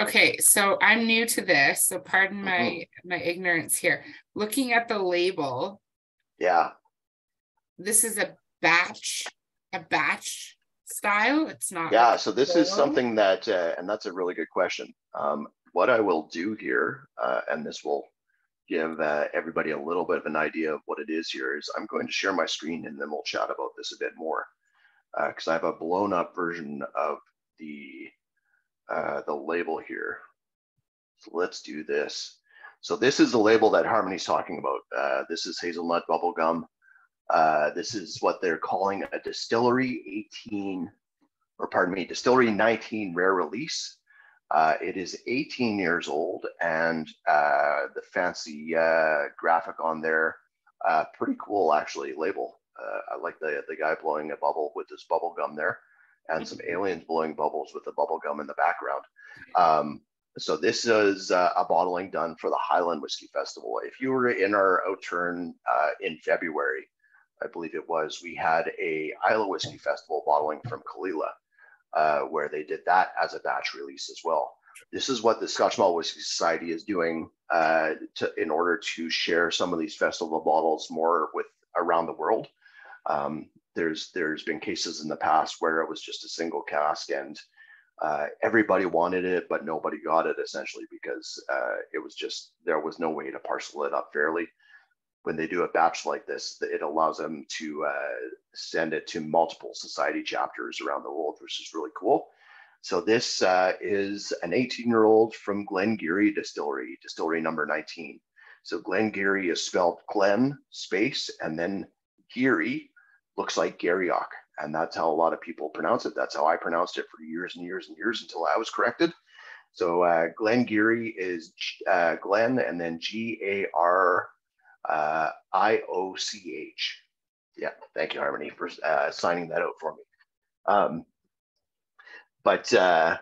Okay, so I'm new to this, so pardon my Mhm. my ignorance here. Looking at the label, Yeah, this is a batch, a batch style. It's not. yeah. like So this is something that, uh, and that's a really good question. Um, what I will do here, uh, and this will give uh, everybody a little bit of an idea of what it is here, is I'm going to share my screen and then we'll chat about this a bit more. Because I have a blown up version of the uh, the label here. So let's do this. So this is the label that Harmony's talking about. Uh, this is hazelnut bubblegum. Uh, this is what they're calling a distillery 18, or pardon me, distillery 19 rare release. Uh, it is 18 years old, and uh, the fancy uh, graphic on there, uh, pretty cool actually. Label. I like the the guy blowing a bubble with this bubble gum there, and some aliens blowing bubbles with the bubble gum in the background. Um, so this is uh, a bottling done for the Highland Whiskey Festival. If you were in our outturn uh, in February, I believe it was, we had a Islay Whiskey Festival bottling from Caol Ila, uh, where they did that as a batch release as well. This is what the Scotch Malt Whisky Society is doing uh, to, in order to share some of these festival bottles more with around the world. Um, there's there's been cases in the past where it was just a single cask and uh, everybody wanted it, but nobody got it essentially because uh, it was just there was no way to parcel it up fairly. When they do a batch like this, it allows them to uh, send it to multiple society chapters around the world, which is really cool. So this uh, is an 18-year-old from Glen Garioch Distillery, distillery number 19. So Glen Garioch is spelled Glen space and then Geary looks like Garriock, and that's how a lot of people pronounce it. That's how I pronounced it for years and years and years until I was corrected. So uh, Glen Garioch is uh, Glen and then G A R uh, I O C H. Yeah, thank you, Harmony, for uh, signing that out for me. Um, but uh,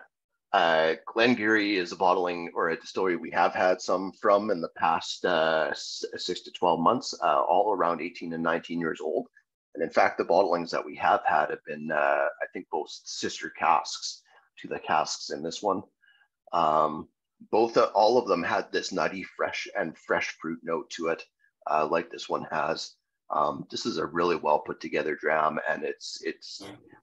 uh, is a bottling or a distillery we have had some from in the past uh, six to 12 months, uh, all around 18 and 19 years old. And in fact, the bottlings that we have had have been, uh, I think, both sister casks to the casks in this one. Um, both, uh, all of them had this nutty, fresh and fresh fruit note to it, uh, like this one has. Um, this is a really well put together dram, and it's it's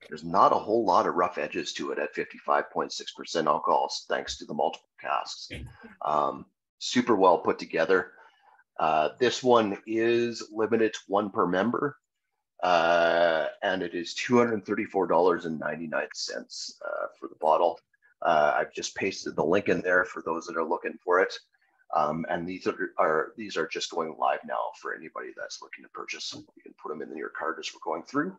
there's not a whole lot of rough edges to it at 55.6% alcohol, thanks to the multiple casks. Um, super well put together. Uh, this one is limited to one per member, uh, and it is $234.99 uh, for the bottle. Uh, I've just pasted the link in there for those that are looking for it. Um, and these are, are these are just going live now for anybody that's looking to purchase. You can put them in your cart as we're going through.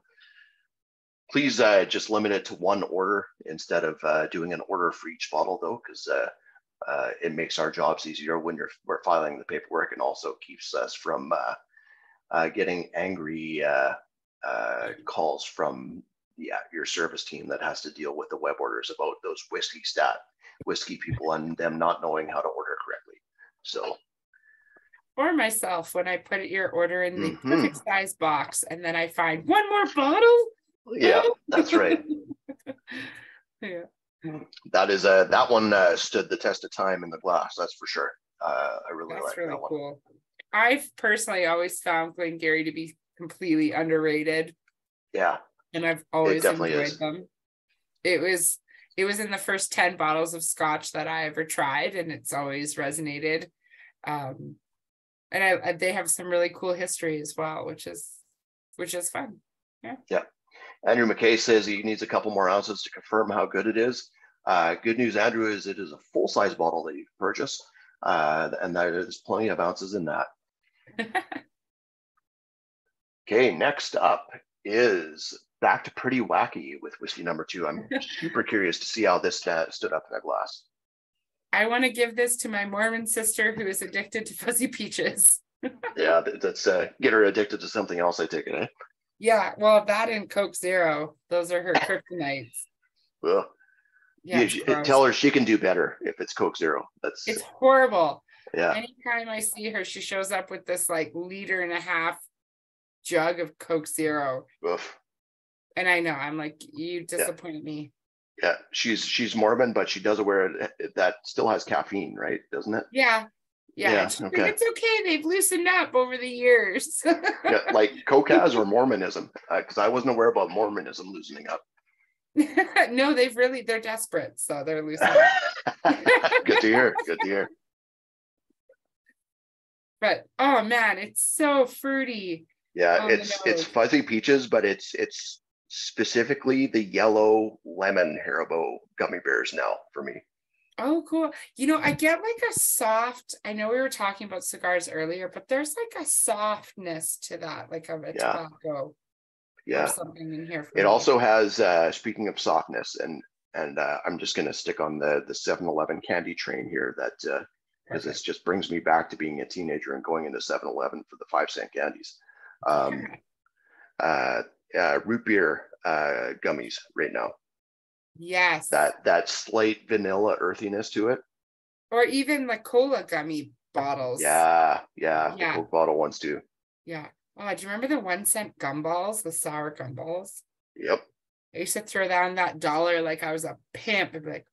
Please uh, just limit it to one order instead of uh, doing an order for each bottle, though, because it makes our jobs easier when you're we're filing the paperwork, and also keeps us from getting angry uh, calls from yeah, your service team that has to deal with the web orders about those whiskey stat whiskey people and them not knowing how to order correctly. So Or myself when I put your order in the Mhm. perfect size box and then I find one more bottle. yeah, that's right. yeah. That is uh that one uh, stood the test of time in the glass. That's for sure. Uh, I really That's like really that one. cool. I've personally always found Glen Garioch to be completely underrated. Yeah. And I've always enjoyed is. them. It was it was in the first 10 bottles of scotch that I ever tried, and it's always resonated. Um, and I, I, they have some really cool history as well, which is which is fun. Yeah. Yeah. Andrew McKay says he needs a couple more ounces to confirm how good it is. Uh, good news, Andrew, is it is a full size bottle that you can purchase, uh, and there's plenty of ounces in that. okay, next up is back to pretty wacky with whiskey number two. I'm super curious to see how this stood up in a glass. I want to give this to my Mormon sister who is addicted to fuzzy peaches. yeah, that's uh, get her addicted to something else. I take it, eh? Yeah, well, that and Coke Zero, those are her kryptonites. well, yeah, you, tell her she can do better if it's Coke Zero. That's it's horrible. Yeah. Anytime I see her, she shows up with this like liter and a half jug of Coke Zero. Oof. And I know I'm like, you disappoint yeah. me. Yeah, she's she's Mormon, but she does wear it that still has caffeine, right? Doesn't it? Yeah. Yeah, yeah okay. it's okay. They've loosened up over the years. yeah, like Coke has or Mormonism, because uh, I wasn't aware about Mormonism loosening up. no, they've really they're desperate, so they're losing. Good to hear. Good to hear. But oh man, it's so fruity. Yeah, it's it's fuzzy peaches, but it's it's specifically the yellow lemon Haribo gummy bears now for me. Oh, cool. You know, I get like a soft, I know we were talking about cigars earlier, but there's like a softness to that, like of a yeah. tobacco yeah something in here it me. also has uh speaking of softness and and uh, i'm just going to stick on the the 7-eleven candy train here that uh because this just brings me back to being a teenager and going into 7-eleven for the five cent candies um uh, uh root beer uh gummies right now. Yes. That that slight vanilla earthiness to it. Or even the cola gummy bottles. Yeah yeah, yeah. the Coke bottle ones too yeah. Oh, do you remember the one cent gumballs, the sour gumballs? Yep. I used to throw down that dollar like I was a pimp. And be like,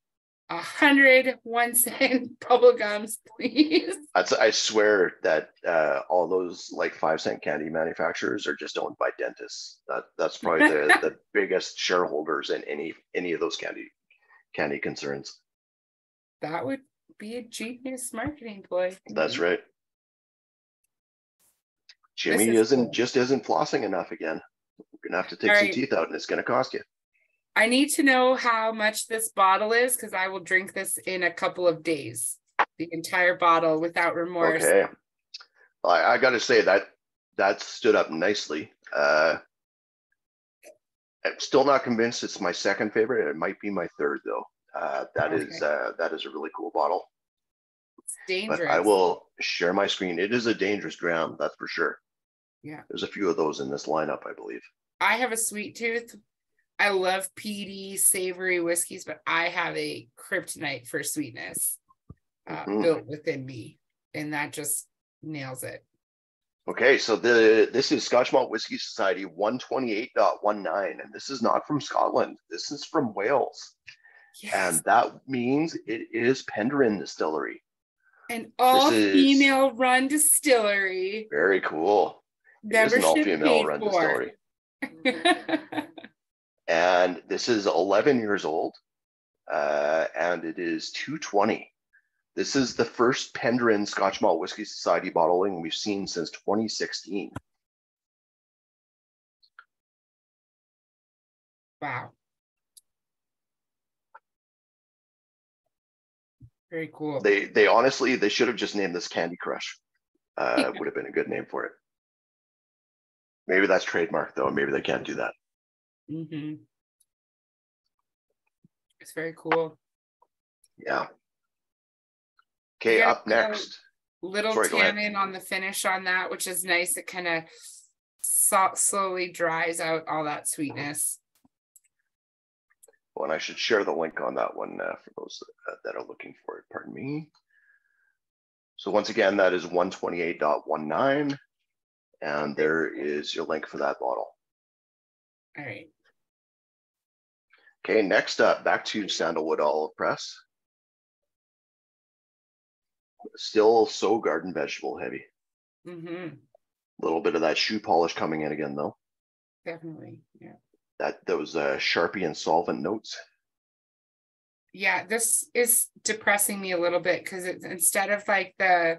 a hundred one cent bubble gums, please. That's, I swear that uh, all those like five cent candy manufacturers are just owned by dentists. That that's probably the, the biggest shareholders in any any of those candy candy concerns. That would be a genius marketing ploy. That's right. Jimmy is not cool. just isn't flossing enough again. We're gonna have to take All some right. teeth out, and it's gonna cost you. I need to know how much this bottle is because I will drink this in a couple of days. The entire bottle without remorse. Okay. I, I got to say that that stood up nicely. Uh, I'm still not convinced it's my second favorite. It might be my third though. Uh, that okay. is uh, that is a really cool bottle. It's dangerous. But I will share my screen. It is a dangerous dram, that's for sure. Yeah. There's a few of those in this lineup, I believe. I have a sweet tooth. I love peaty, savory whiskeys, but I have a kryptonite for sweetness uh, mm-hmm. built within me, and that just nails it. Okay, so the this is Scotch Malt Whisky Society 128.19, and this is not from Scotland. This is from Wales. Yes. And that means it is Penderyn Distillery. An all female run distillery. Very cool. Membership it is an all-female run distillery. and this is 11 years old, uh, and it is 220. This is the first Penderyn Scotch Malt Whisky Society bottling we've seen since 2016. Wow. Very cool. They they honestly they should have just named this Candy Crush. Uh. Would have been a good name for it. Maybe that's trademark though. Maybe they can't do that. Mm-hmm. It's very cool. Yeah. Okay, up next. Little Sorry, tannin on the finish on that, which is nice. It kind of so- slowly dries out all that sweetness. Well, and I should share the link on that one uh, for those that, that are looking for it. Pardon me. So once again, that is 128.19. And there is your link for that bottle. All right. Okay, next up, back to Sandalwood Olive Press. Still so garden vegetable heavy. Mm-hmm. A little bit of that shoe polish coming in again, though. Definitely. Yeah. That those uh, Sharpie and solvent notes. Yeah, this is depressing me a little bit because it's instead of like the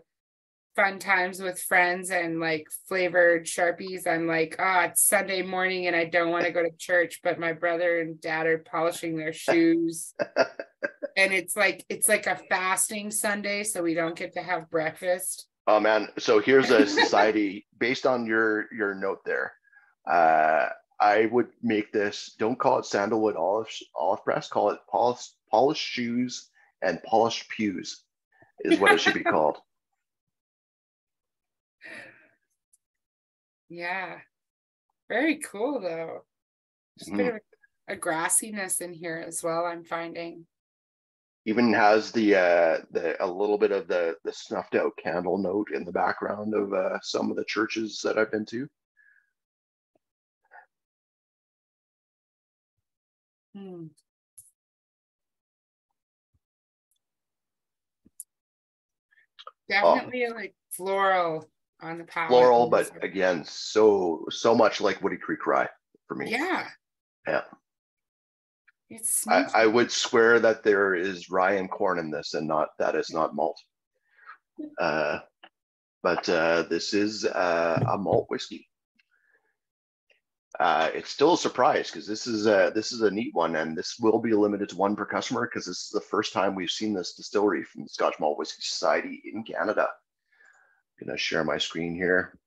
fun times with friends and like flavored sharpies, I'm like, ah, oh, it's Sunday morning and I don't want to go to church, but my brother and dad are polishing their shoes. and it's like it's like a fasting Sunday, so we don't get to have breakfast. Oh man, so here's a society based on your your note there. Uh I would make this. Don't call it sandalwood olive olive press. Call it polished polished shoes and polished pews, is what it should be called. Yeah, very cool though. Just a mm. bit of a, a grassiness in here as well. I'm finding. Even has the uh the a little bit of the the snuffed out candle note in the background of uh, some of the churches that I've been to. Hmm. Definitely oh. like floral on the palate. Floral, but again, so so much like Woody Creek Rye for me. Yeah. Yeah. It's I, I would swear that there is rye and corn in this and not that is not malt. Uh, but uh, this is uh, a malt whiskey uh, it's still a surprise because this is a this is a neat one, and this will be limited to one per customer because this is the first time we've seen this distillery from the Scotch Malt Whisky Society in Canada. I'm gonna share my screen here.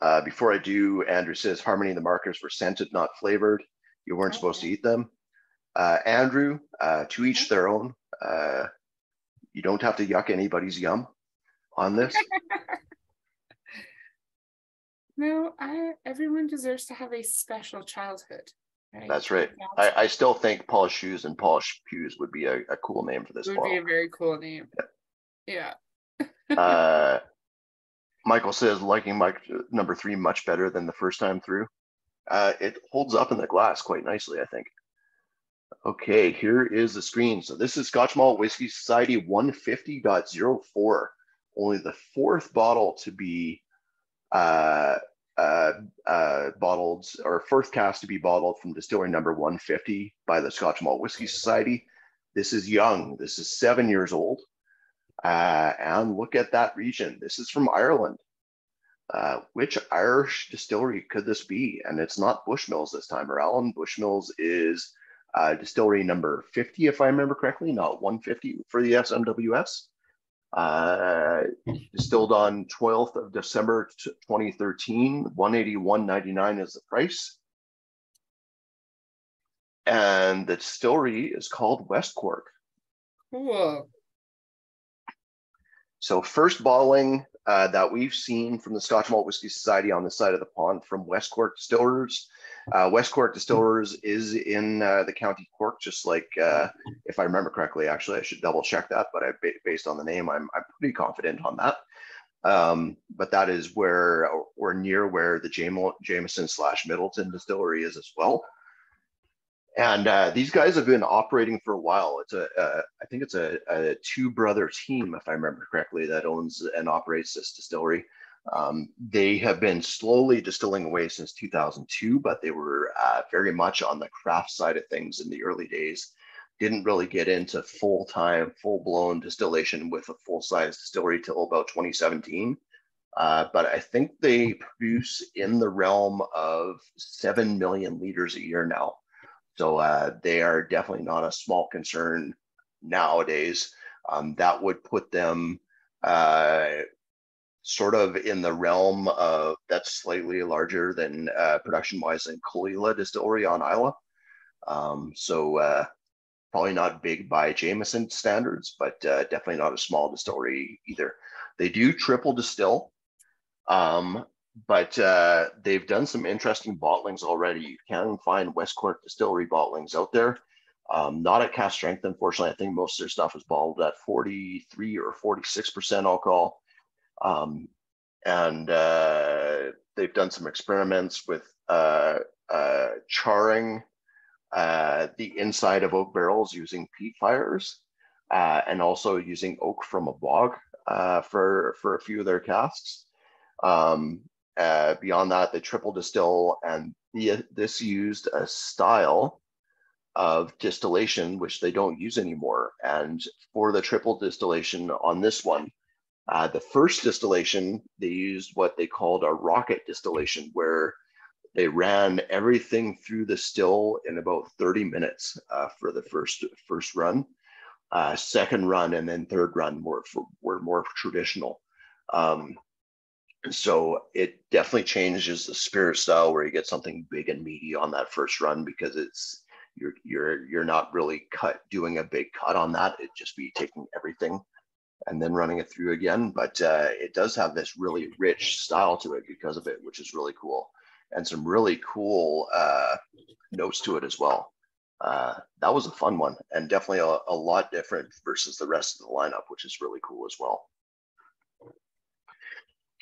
Uh, before I do, Andrew says Harmony and the markers were scented, not flavored. You weren't okay. supposed to eat them. Uh, Andrew, uh, to each their own. Uh, you don't have to yuck anybody's yum on this. No, I everyone deserves to have a special childhood. Right? That's right. I, I still think polished shoes and polished pews would be a, a cool name for this. It Would bottle. be a very cool name. Yeah. yeah. Uh, Michael says liking Mike number three much better than the first time through. Uh, it holds up in the glass quite nicely, I think. Okay, here is the screen. So this is Scotch Malt Whisky Society 150.04, only the fourth bottle to be uh, uh, uh, bottled or first cask to be bottled from distillery number 150 by the Scotch Malt Whisky Society. This is young. This is seven years old. Uh, and look at that region. This is from Ireland. Uh, which Irish distillery could this be? And it's not Bushmills this time Or around. Bushmills is uh, distillery number 50, if I remember correctly, not 150 for the SMWS. Uh, distilled on 12th of December 2013, 181.99 is the price. And the distillery is called West Cork. Cool. So first bottling uh, that we've seen from the Scotch Malt Whisky Society on the side of the pond from West Cork Distillers uh, West Cork Distillers is in uh, the county Cork, just like uh, if I remember correctly. Actually, I should double check that, but I, based on the name, I'm I'm pretty confident on that. Um, but that is where or near where the Jameson slash Midleton distillery is as well. And uh, these guys have been operating for a while. It's a, uh, I think it's a, a two brother team, if I remember correctly, that owns and operates this distillery. Um, they have been slowly distilling away since 2002, but they were uh, very much on the craft side of things in the early days. Didn't really get into full time, full blown distillation with a full size distillery till about 2017. Uh, but I think they produce in the realm of 7 million liters a year now. So uh, they are definitely not a small concern nowadays. Um, that would put them uh, sort of in the realm of that's slightly larger than uh, production wise than Caol Ila Distillery on Islay. Um, so uh, probably not big by Jameson standards, but uh, definitely not a small distillery either. They do triple distill, um, but uh, they've done some interesting bottlings already. You can find West Cork Distillery bottlings out there. Um, not at cask strength, unfortunately. I think most of their stuff is bottled at 43 or 46% alcohol. Um, and uh, they've done some experiments with uh, uh, charring uh, the inside of oak barrels using peat fires. uh, and also using oak from a bog for for a few of their casks. Um, uh, beyond that, they triple distill, and the, this used a style of distillation which they don't use anymore. And for the triple distillation on this one, uh, the first distillation they used what they called a rocket distillation, where they ran everything through the still in about 30 minutes uh, for the first first run. Uh, second run and then third run were were more traditional. Um, so it definitely changes the spirit style where you get something big and meaty on that first run because it's you're you're you're not really cut doing a big cut on that. It just be taking everything and then running it through again. But uh, it does have this really rich style to it because of it, which is really cool, and some really cool uh, notes to it as well. Uh, that was a fun one and definitely a, a lot different versus the rest of the lineup, which is really cool as well.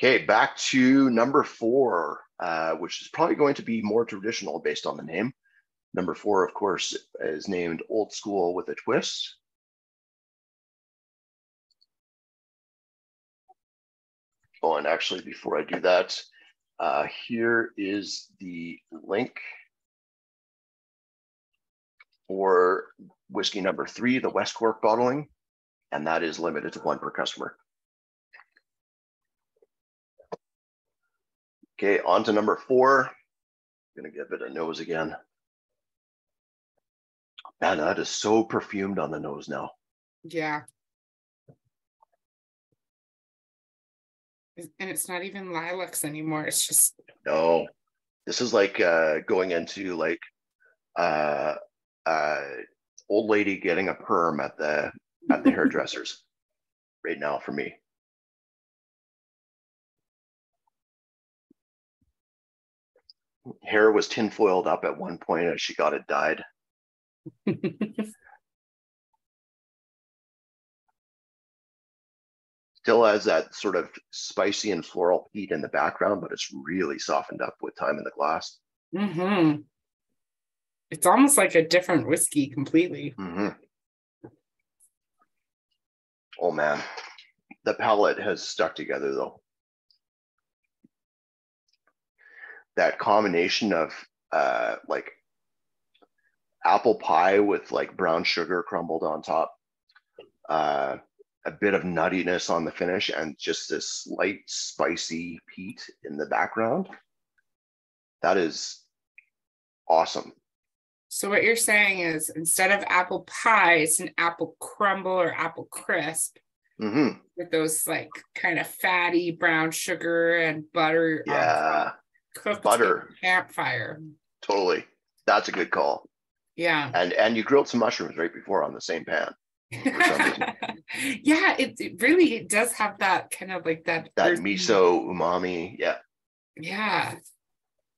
Okay, back to number four, uh, which is probably going to be more traditional based on the name. Number four, of course, is named Old School with a Twist. Oh, and actually, before I do that, uh, here is the link for whiskey number three, the West Cork bottling, and that is limited to one per customer. Okay, on to number four. I'm gonna give it a nose again. Man, that is so perfumed on the nose now. Yeah. And it's not even lilacs anymore. It's just no. This is like uh, going into like uh, uh, old lady getting a perm at the at the hairdressers right now for me. Hair was tinfoiled up at one point as she got it dyed. Still has that sort of spicy and floral heat in the background, but it's really softened up with time in the glass. Mm-hmm. It's almost like a different whiskey completely. Mm-hmm. Oh man, the palate has stuck together though. That combination of uh, like apple pie with like brown sugar crumbled on top, uh, a bit of nuttiness on the finish, and just this light spicy peat in the background. That is awesome. So what you're saying is instead of apple pie, it's an apple crumble or apple crisp mm-hmm. with those like kind of fatty brown sugar and butter. Yeah cooked butter campfire. Totally. That's a good call. Yeah. And and you grilled some mushrooms right before on the same pan. yeah, it, it, really it does have that kind of like that that miso umami. Yeah. Yeah.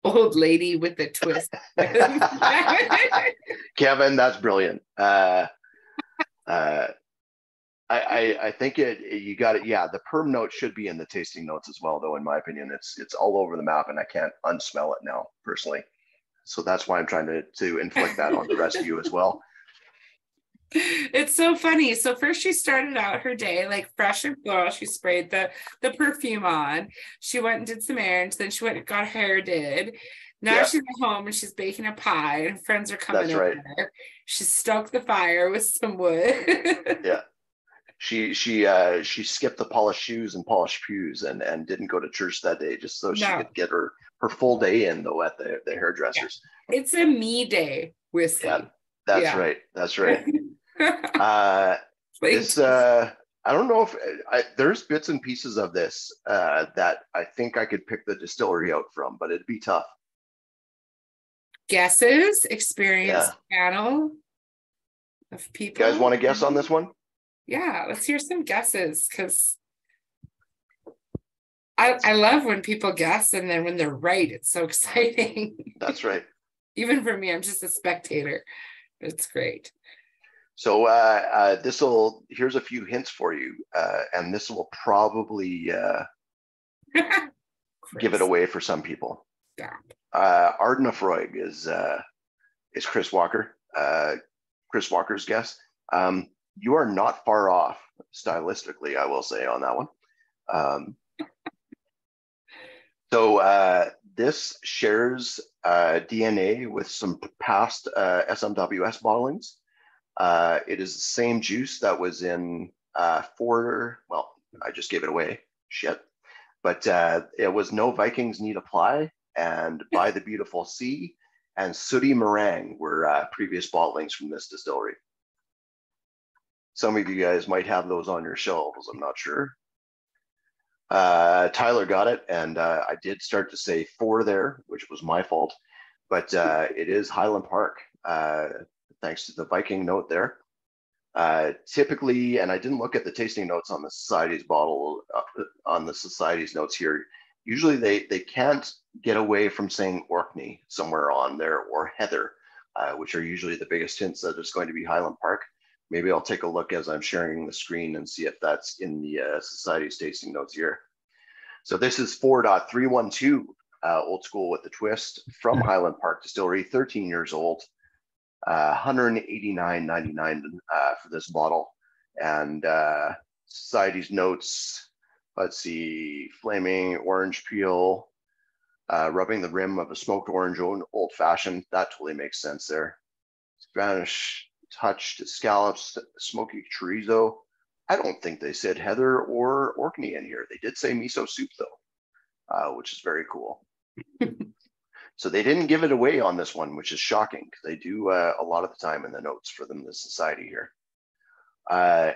Old lady with a twist. Kevin, that's brilliant. Uh, uh, I, I, I think it, you got it. Yeah, the perm note should be in the tasting notes as well, though. In my opinion, it's it's all over the map, and I can't unsmell it now personally. So that's why I'm trying to to inflict that on the rest of you as well. It's so funny. So first she started out her day like fresh and floral. She sprayed the the perfume on. She went and did some errands. Then she went and got hair did. Now yeah. she's at home and she's baking a pie and friends are coming That's right. She stoked the fire with some wood. yeah she she uh she skipped the polished shoes and polished pews and and didn't go to church that day just so she no. could get her her full day in though at the the hairdressers yeah. it's a me day whiskey yeah that's yeah. right that's right uh this uh I don't know if I, there's bits and pieces of this uh, that I think I could pick the distillery out from, but it'd be tough. Guesses, experience yeah. panel of people. You guys want to guess on this one? Yeah, let's hear some guesses because I, I love when people guess and then when they're right, it's so exciting. That's right. Even for me, I'm just a spectator. It's great. So uh, uh, this will here's a few hints for you, uh, and this will probably uh, give it away for some people. Yeah. Uh, Ardnafroig is uh, is Chris Walker. Uh, Chris Walker's guess. Um, you are not far off stylistically, I will say on that one. Um, so uh, this shares uh, DNA with some past uh, SMWS bottlings. Uh, it is the same juice that was in uh, four, well, I just gave it away, shit. But uh, it was No Vikings Need Apply and By the Beautiful Sea and Sooty Meringue were previous bottlings from this distillery. Some of you guys might have those on your shelves, I'm not sure. Uh, Tyler got it, and uh, I did start to say four there, which was my fault, but uh, it is Highland Park, uh, thanks to the Viking note there. Uh, typically, and I didn't look at the tasting notes on the Society's bottle, uh, on the Society's notes here. Usually, they they can't get away from saying Orkney somewhere on there or Heather, which are usually the biggest hints that it's going to be Highland Park maybe I'll take a look as I'm sharing the screen and see if that's in the uh, Society's tasting notes here. So this is 4.312 uh, old school with the twist from Highland Park Distillery, 13 years old, uh, 189.99 uh, for this bottle. And uh, Society's notes, let's see, flaming orange peel, uh, rubbing the rim of a smoked orange old fashioned. That totally makes sense there. Spanish touched scallops, smoky chorizo. I don't think they said heather or Orkney in here. They did say miso soup though, uh, which is very cool. so they didn't give it away on this one, which is shocking because they do uh, a lot of the time in the notes for them, the society here. Uh,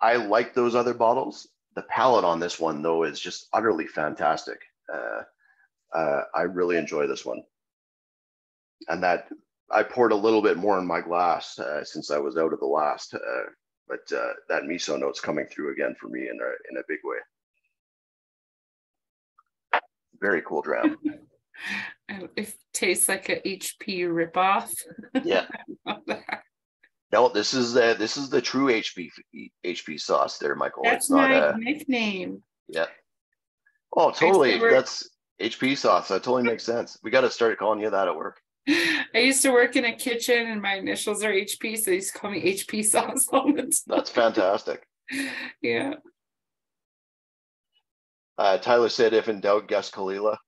I like those other bottles. The palate on this one though is just utterly fantastic. Uh, uh, I really enjoy this one. And that I poured a little bit more in my glass uh, since I was out of the last, uh, but uh, that miso note's coming through again for me in a in a big way. Very cool dram. it tastes like a HP ripoff. Yeah. no, this is the this is the true HP HP sauce there, Michael. That's it's not my a nickname. Yeah. Oh, totally. That's HP sauce. That totally makes sense. We got to start calling you that at work. I used to work in a kitchen and my initials are HP, so they used to call me HP sauce all the time. That's fantastic. Yeah. Uh, Tyler said, if in doubt, guess Caol Ila.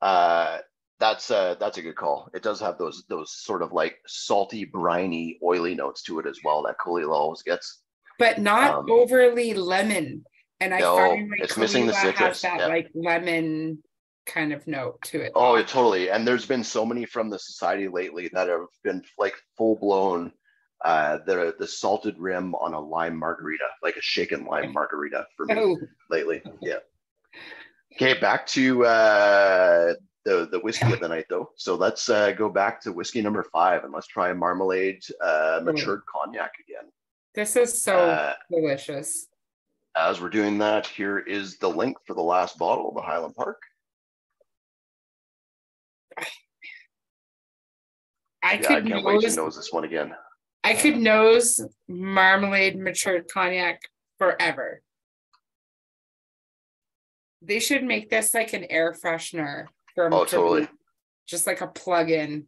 Uh, that's uh, that's a good call. It does have those those sort of like salty, briny, oily notes to it as well that Caol Ila always gets. But not um, overly lemon. And I no, find like it's missing the citrus. Has that yeah. like lemon kind of note to it. Oh, totally. And there's been so many from the society lately that have been like full blown uh the the salted rim on a lime margarita, like a shaken lime margarita for me oh. lately. Yeah. Okay, back to uh the the whiskey of the night though. So let's uh go back to whiskey number five and let's try marmalade uh matured cognac again. This is so uh, delicious. As we're doing that, here is the link for the last bottle of the Highland Park. I yeah, could I can't nose, wait to nose this one again. I could nose marmalade matured cognac forever. They should make this like an air freshener for oh, totally. just like a plug-in.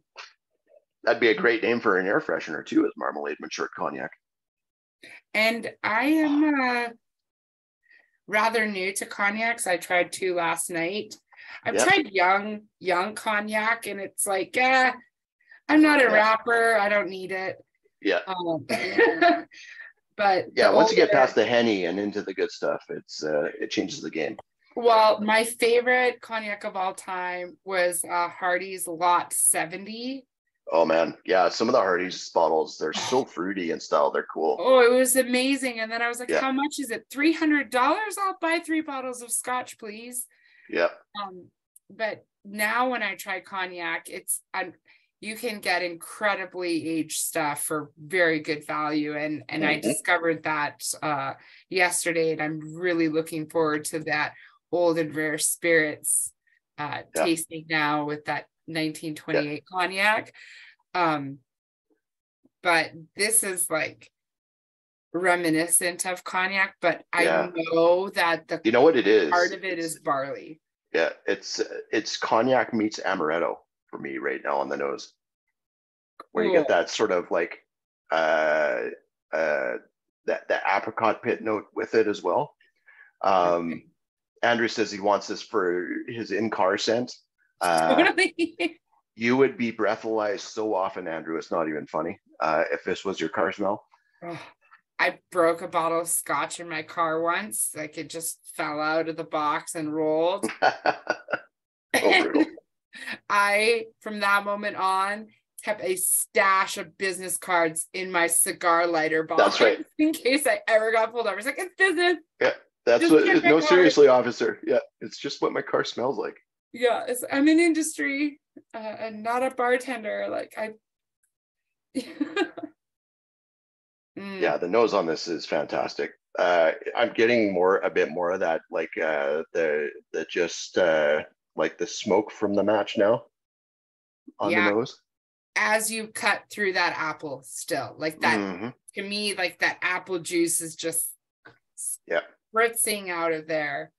That'd be a great name for an air freshener too, is marmalade matured cognac. And I am uh, rather new to cognacs. I tried two last night. I've yep. tried young, young cognac, and it's like, eh, I'm not a yeah. rapper. I don't need it. Yeah. Um, but yeah, once you get past the henny and into the good stuff, it's uh, it changes the game. Well, my favorite cognac of all time was uh, Hardy's Lot 70. Oh man, yeah, some of the Hardy's bottles, they're so fruity and style. They're cool. Oh, it was amazing. And then I was like, yeah. how much is it? $300? I'll buy three bottles of scotch, please. Yeah. Um, but now when I try cognac, it's I'm, you can get incredibly aged stuff for very good value, and and mm-hmm. I discovered that uh, yesterday, and I'm really looking forward to that old and rare spirits uh, yeah. tasting now with that 1928 yeah. cognac. Um, but this is like reminiscent of cognac, but yeah. I know that the you know what it is. Part of it is barley. Yeah, it's it's cognac meets amaretto for me right now on the nose, where you get that sort of like uh uh that the apricot pit note with it as well. Um, Okay. Andrew says he wants this for his in-car scent. Uh, Totally. you would be breathalyzed so often, Andrew. It's not even funny. Uh, if this was your car smell. Oh, I broke a bottle of scotch in my car once. Like it just fell out of the box and rolled. Oh. I, from that moment on, kept a stash of business cards in my cigar lighter box. That's right. In case I ever got pulled over. It's like, it's business. Yeah. That's Just what. No, seriously, officer. Yeah, it's just what my car smells like. Yeah, it's, I'm in industry uh, and not a bartender. Like, I. Mm, Yeah, the nose on this is fantastic. Uh, I'm getting more, a bit more of that, like uh, the the just uh, like the smoke from the match now on Yeah. the nose. As you cut through that apple, still, like that Mhm. to me, like that apple juice is just Yeah. spritzing out of there.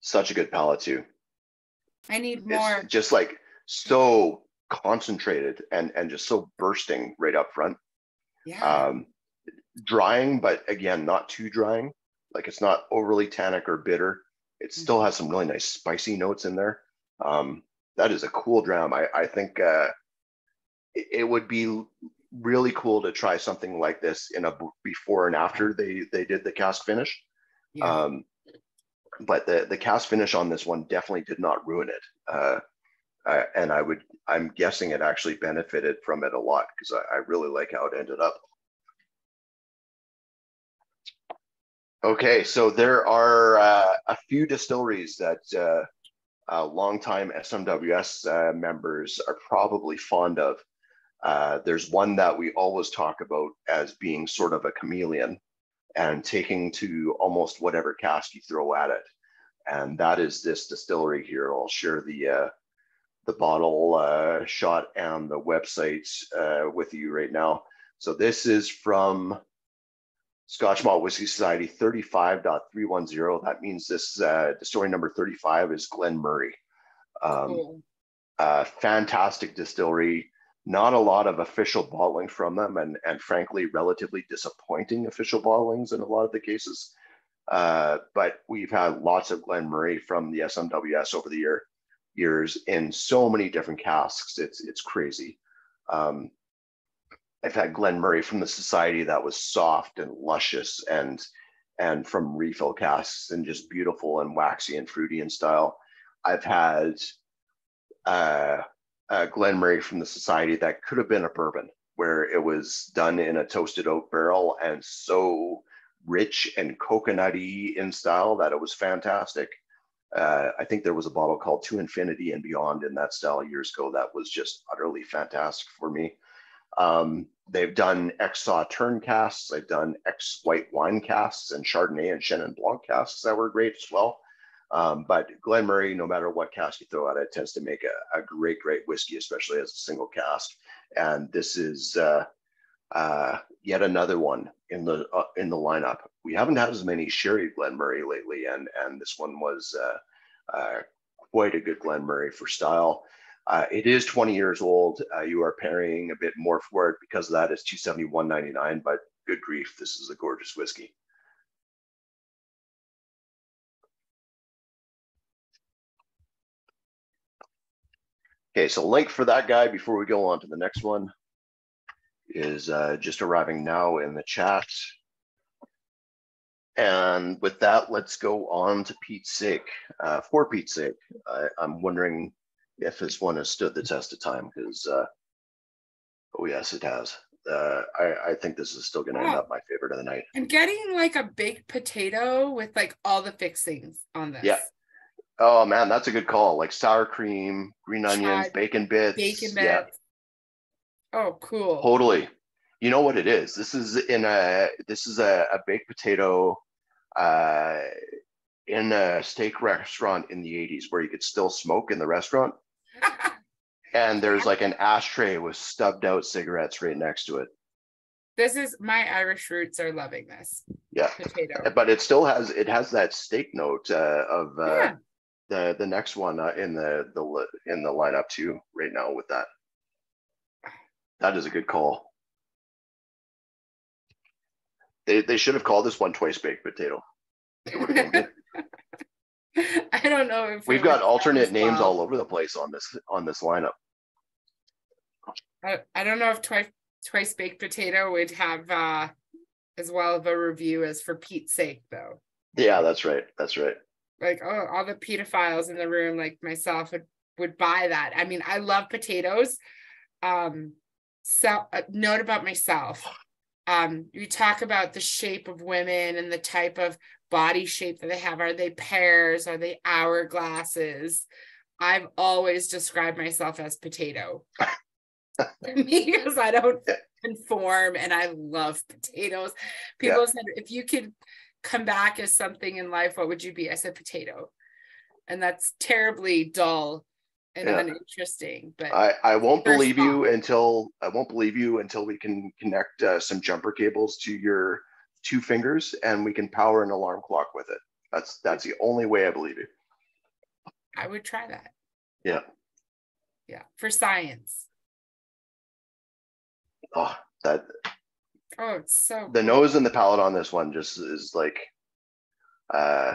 Such a good palate too. I need It's more. just like so concentrated and and just so bursting right up front. Yeah. Um, drying, but again, not too drying. Like it's not overly tannic or bitter. It still has some really nice spicy notes in there. Um, that is a cool dram. I, I think uh, it, it would be really cool to try something like this in a before and after they they did the cask finish. yeah. Um, but the the cask finish on this one definitely did not ruin it. Uh, and I would, I'm guessing it actually benefited from it a lot because I, I really like how it ended up. Okay, so there are uh, a few distilleries that uh, uh, longtime SMWS uh, members are probably fond of. Uh, there's one that we always talk about as being sort of a chameleon and taking to almost whatever cask you throw at it. And that is this distillery here. I'll share the uh, the bottle uh, shot and the website uh, with you right now. So this is from Scotch Malt Whisky Society 35.310. That means this uh, distillery number 35 is Glen Moray. Um, fantastic distillery. Not a lot of official bottling from them, and and frankly, relatively disappointing official bottlings in a lot of the cases. Uh, but we've had lots of Glen Moray from the SMWS over the year years in so many different casks. It's it's crazy. Um, I've had Glen Moray from the Society that was soft and luscious, and and from refill casks and just beautiful and waxy and fruity in style. I've had uh, uh, Glen Moray from the Society that could have been a bourbon, where it was done in a toasted oak barrel and so rich and coconutty in style that it was fantastic. Uh, I think there was a bottle called To Infinity and Beyond in that style years ago that was just utterly fantastic for me. Um, they've done ex Sauterne casks, they've done ex white wine casks and Chardonnay and Chenin Blanc casks that were great as well. Um, but Glen Moray, no matter what cask you throw at it, tends to make a, a great, great whiskey, especially as a single cask. And this is uh, uh, yet another one in the uh, in the lineup. We haven't had as many sherry Glen Moray lately, and and this one was uh, uh, quite a good Glen Moray for style. Uh, it is 20 years old. Uh, you are paying a bit more for it because of that. It's 271.99. But good grief, this is a gorgeous whiskey. Okay, so link for that guy before we go on to the next one is uh, just arriving now in the chat. And with that, let's go on to Pete's sake. Uh, for Pete's sake, I, I'm wondering if this one has stood the test of time because, uh, oh yes, it has. Uh, I, I think this is still going to end up my favorite of the night. I'm getting like a baked potato with like all the fixings on this. Yeah. Oh man, that's a good call. Like sour cream, green onions, Chive, bacon bits. Bacon Yeah, bits. Oh, cool. Totally. You know what it is? This is in a this is a, a baked potato uh in a steak restaurant in the 80s where you could still smoke in the restaurant and there's like an ashtray with stubbed out cigarettes right next to it. this is my Irish roots are loving this Yeah. potato. But it still has it has that steak note uh, of uh, Yeah. the the next one uh, in the the in the lineup too right now with that. That is a good call. They they should have called this one twice baked potato. I don't know if we've got alternate names well. all over the place on this on this lineup. I, I don't know if twice twice baked potato would have uh as well of a review as for Pete's sake though. Yeah, that's right. That's right. Like oh all the pedophiles in the room like myself would would buy that. I mean, I love potatoes. Um so uh, note about myself. Um, you talk about the shape of women and the type of body shape that they have. Are they pears? Are they hourglasses? I've always described myself as potato because I don't conform and I love potatoes. People yeah. said, if you could come back as something in life, what would you be? I said potato. And that's terribly dull and yeah. uninteresting. But I, I won't believe you until I won't believe you until we can connect uh, some jumper cables to your two fingers and we can power an alarm clock with it. That's that's the only way I believe you. I would try that. Yeah. Yeah, for science. Oh, that. Oh, it's so. The cool. nose and the palate on this one just is like, uh,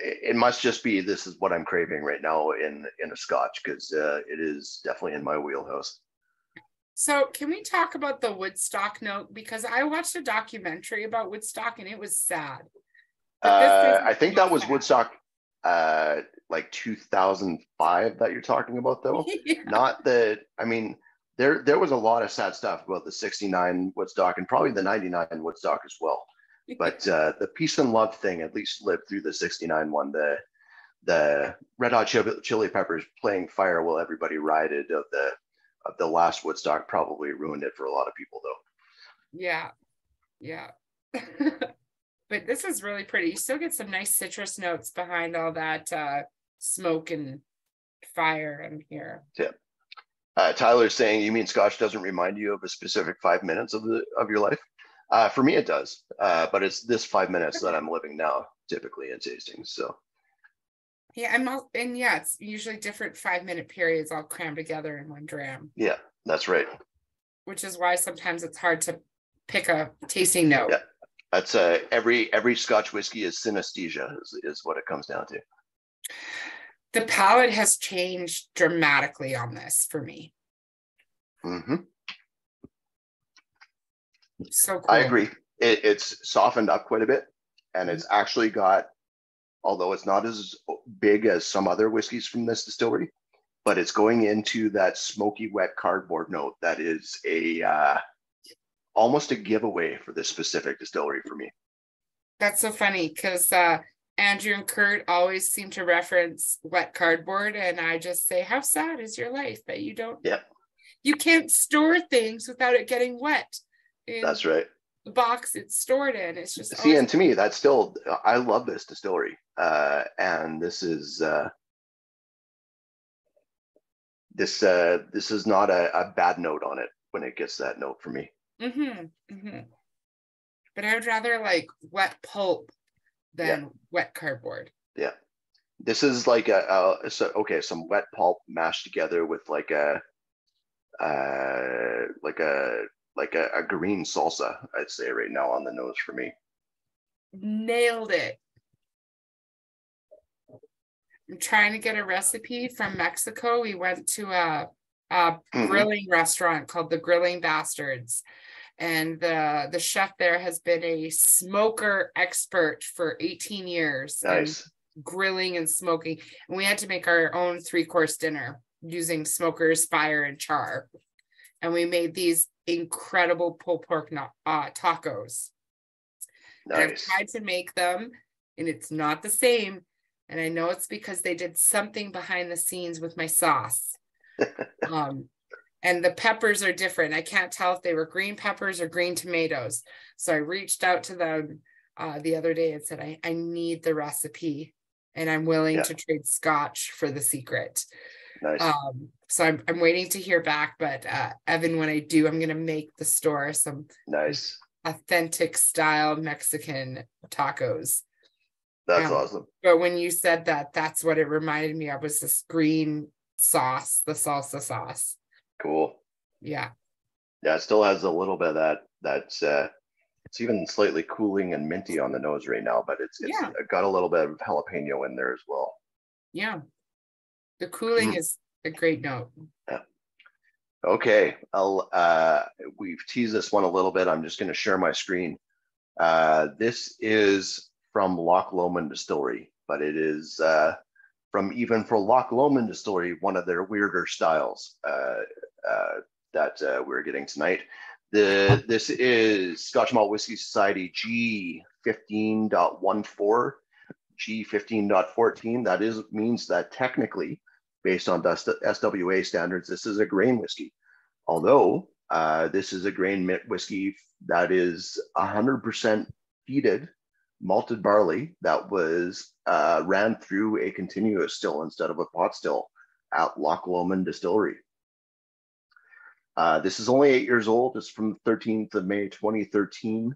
it must just be this is what I'm craving right now in in a scotch because uh, it is definitely in my wheelhouse. So, can we talk about the Woodstock note? Because I watched a documentary about Woodstock and it was sad. Uh, I think that was sad. Woodstock, uh, like 2005 that you're talking about, though. yeah. Not the. I mean, there there was a lot of sad stuff about the 69 Woodstock and probably the 99 Woodstock as well but uh, the peace and love thing at least lived through the 69 one. The the red hot chili peppers playing fire while everybody rioted of the of the last woodstock probably ruined it for a lot of people though. Yeah. Yeah. But this is really pretty. You still get some nice citrus notes behind all that uh, smoke and fire in here. Yeah. Uh, Tyler's saying, "You mean Scotch doesn't remind you of a specific five minutes of the of your life?" Uh, for me, it does, uh, but it's this five minutes that I'm living now, typically in tasting. So, yeah, I'm all, and yeah, it's usually different five minute periods all crammed together in one dram. Yeah, that's right. Which is why sometimes it's hard to pick a tasting note. Yeah, that's uh, every every Scotch whiskey is synesthesia, is, is what it comes down to. The palate has changed dramatically on this for me. Mm-hmm. So cool. I agree. It, it's softened up quite a bit, and it's actually got, although it's not as big as some other whiskeys from this distillery, but it's going into that smoky wet cardboard note that is a uh, almost a giveaway for this specific distillery for me. That's so funny because uh, Andrew and Kurt always seem to reference wet cardboard, and I just say, "How sad is your life that you don't? Yeah, you can't store things without it getting wet." That's right. The box it's stored in. It's just see, and to me, that's still I love this distillery, uh, and this is uh, this uh, this is not a, a bad note on it when it gets that note for me. Mm-hmm. mm-hmm. But I would rather like wet pulp than yeah. wet cardboard. Yeah, this is like a, a so, okay, some wet pulp mashed together with like a uh like a like a, a green salsa, I'd say right now on the nose for me. Nailed it. I'm trying to get a recipe from Mexico. We went to a, a mm-hmm. grilling restaurant called the Grilling Bastards. And the, the chef there has been a smoker expert for 18 years. Nice. Grilling and smoking. And we had to make our own three course dinner using smokers, fire, and char. And we made these incredible pulled pork uh, tacos. Nice. I've tried to make them and it's not the same. And I know it's because they did something behind the scenes with my sauce. um, and the peppers are different. I can't tell if they were green peppers or green tomatoes. So I reached out to them uh, the other day and said, I, I need the recipe and I'm willing yeah. to trade scotch for the secret. Nice. Um, so I'm, I'm waiting to hear back, but uh, Evan, when I do, I'm going to make the store some nice authentic style Mexican tacos. That's um, awesome. But when you said that, that's what it reminded me of was this green sauce, the salsa sauce. Cool. Yeah. Yeah, it still has a little bit of that that uh, It's even slightly cooling and minty on the nose right now, but it's, it's Yeah. got a little bit of jalapeno in there as well. Yeah. The cooling Mm. is a great note. Okay, I'll, uh, we've teased this one a little bit. I'm just gonna share my screen. Uh, this is from Loch Lomond Distillery, but it is, uh, from even for Loch Lomond Distillery, one of their weirder styles, uh, uh, that, uh, we're getting tonight. The, this is Scotch Malt Whisky Society G 15.14, G 15.14. That is, means that technically, based on SWA standards, this is a grain whiskey. Although uh, this is a grain whiskey that is 100% heated malted barley that was uh, ran through a continuous still instead of a pot still at Loch Lomond Distillery. Uh, this is only eight years old. It's from the 13th of May 2013,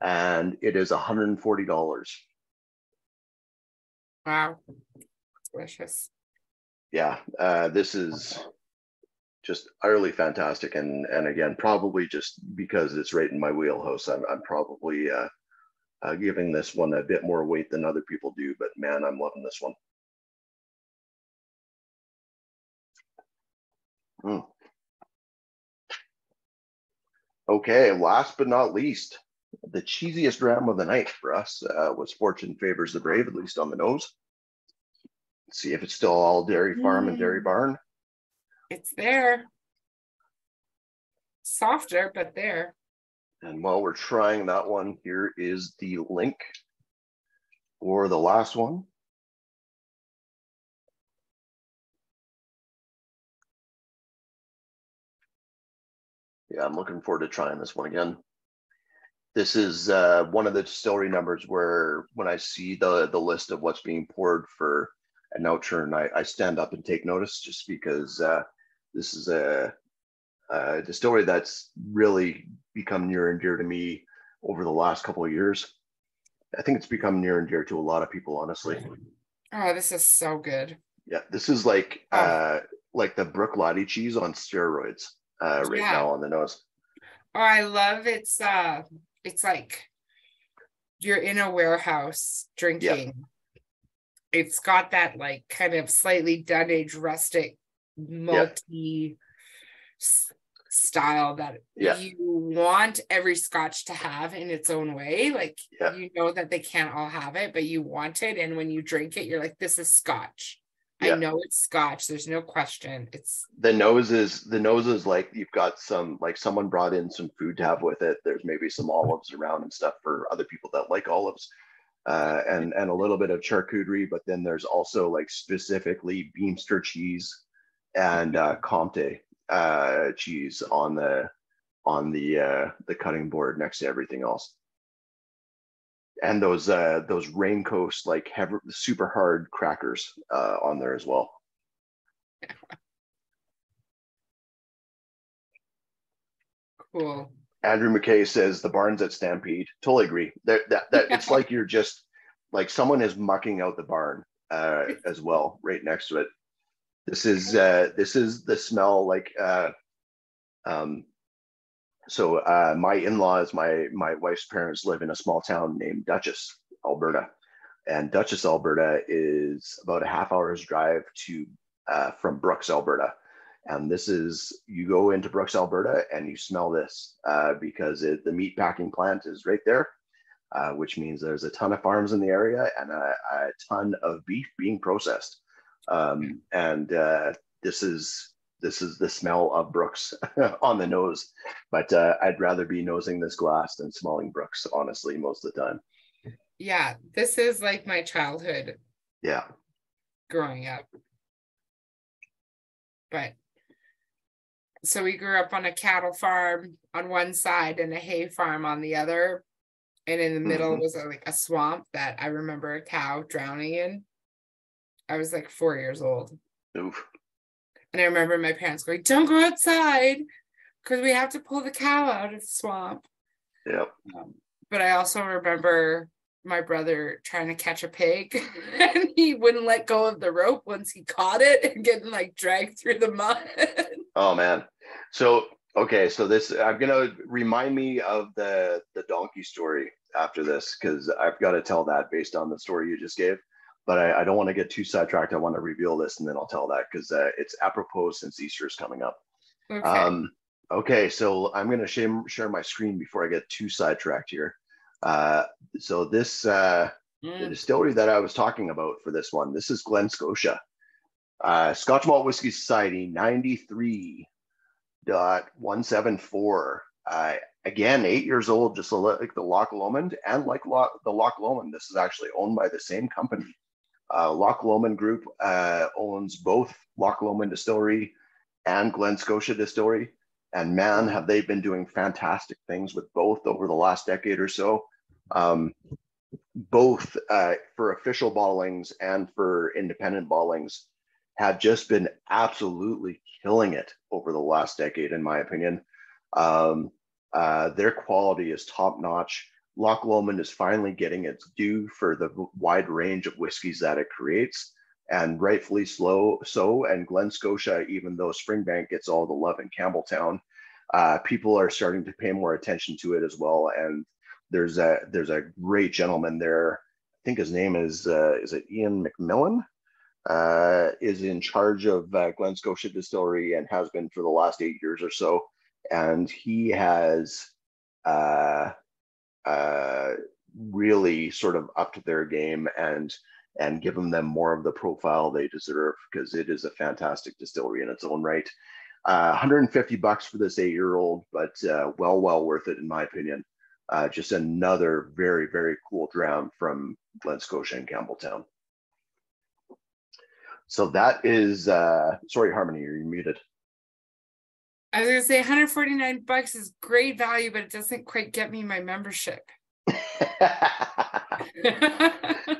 and it is $140. Wow. Delicious. Yeah uh, this is just utterly fantastic. And and again probably just because it's right in my wheelhouse i'm, I'm probably uh, uh, giving this one a bit more weight than other people do but man i'm loving this one. Mm. okay last but not least the cheesiest dram of the night for us uh, was fortune favors the brave at least on the nose see if it's still all dairy farm and dairy Mm. barn It's there. Softer, but there. And while we're trying that one, here is the link for the last one. Yeah, I'm looking forward to trying this one again. This is uh, one of the distillery numbers where when I see the the list of what's being poured for an outturn, I, I stand up and take notice just because uh, this is a, a distillery that's really become near and dear to me over the last couple of years. I think it's become near and dear to a lot of people, honestly. Oh, this is so good. Yeah, this is like Oh. uh, like the Brook Lottie cheese on steroids uh, right Yeah. now on the nose. Oh, I love it's uh it's like you're in a warehouse drinking. It's got that like kind of slightly done age rustic multi s- style that Yeah. you want every scotch to have in its own way. Like Yeah. you know that they can't all have it, but you want it. And when you drink it, you're like, this is scotch. Yeah. I know it's scotch. There's no question. It's The nose is the nose is like you've got some like someone brought in some food to have with it. There's maybe some olives around and stuff for other people that like olives. Uh, and and a little bit of charcuterie, but then there's also like specifically Beemster cheese and uh, Comte uh, cheese on the on the uh, the cutting board next to everything else. And those uh, those Raincoast like heavy, super hard crackers uh, on there as well. cool. Andrew McKay says the barns at Stampede. Totally agree. That that, that it's like you're just like someone is mucking out the barn uh, as well, right next to it. This is uh, this is the smell like uh, um, so uh, my in-laws, my my wife's parents live in a small town named Duchess, Alberta, and Duchess, Alberta is about a half hour's drive to uh, from Brooks, Alberta. And this is, you go into Brooks, Alberta, and you smell this uh, because it, the meat packing plant is right there, uh, which means there's a ton of farms in the area and a, a ton of beef being processed. Um, and uh, this is this is the smell of Brooks on the nose. But uh, I'd rather be nosing this glass than smelling Brooks, honestly, most of the time. Yeah, this is like my childhood Yeah. growing up. But so we grew up on a cattle farm on one side and a hay farm on the other. And in the middle Mhm. was a, like a swamp that I remember a cow drowning in. I was like four years old. Oof. And I remember my parents going, Don't go outside because we have to pull the cow out of the swamp. Yep. Um, but I also remember my brother trying to catch a pig and he wouldn't let go of the rope once he caught it and getting like dragged through the mud. Oh man. So Okay, so this I'm gonna remind me of the the donkey story after this because I've got to tell that based on the story you just gave. But I, I don't want to get too sidetracked. I want to reveal this and then I'll tell that because uh, it's apropos since Easter is coming up. Okay. Um, okay, so I'm gonna share share my screen before I get too sidetracked here. Uh, so this uh, the Mm. distillery that I was talking about for this one, this is Glen Scotia. Uh, Scotch Malt Whisky Society 93.174. Uh, again, eight years old, just like the Loch Lomond. And like the Loch Lomond, this is actually owned by the same company. Uh, Loch Lomond Group uh, owns both Loch Lomond Distillery and Glen Scotia Distillery. And man, have they been doing fantastic things with both over the last decade or so. Um, both uh, for official bottlings and for independent bottlings have just been absolutely killing it over the last decade, in my opinion. Um, uh, their quality is top notch. Loch Lomond is finally getting its due for the wide range of whiskeys that it creates, and rightfully slow so. And Glen Scotia, even though Springbank gets all the love in Campbeltown, uh, people are starting to pay more attention to it as well. And there's a there's a great gentleman there. I think his name is uh, is it Ian McMillan? Uh, is in charge of uh, Glen Scotia Distillery and has been for the last eight years or so. And he has uh, uh, really sort of upped their game and and given them more of the profile they deserve because it is a fantastic distillery in its own right. Uh, 150 bucks for this eight-year-old, but uh, well, well worth it in my opinion. Uh, just another very, very cool dram from Glen Scotia and Campbeltown. So that is, uh, sorry, Harmony, you're muted. I was gonna say 149 bucks is great value, but it doesn't quite get me my membership.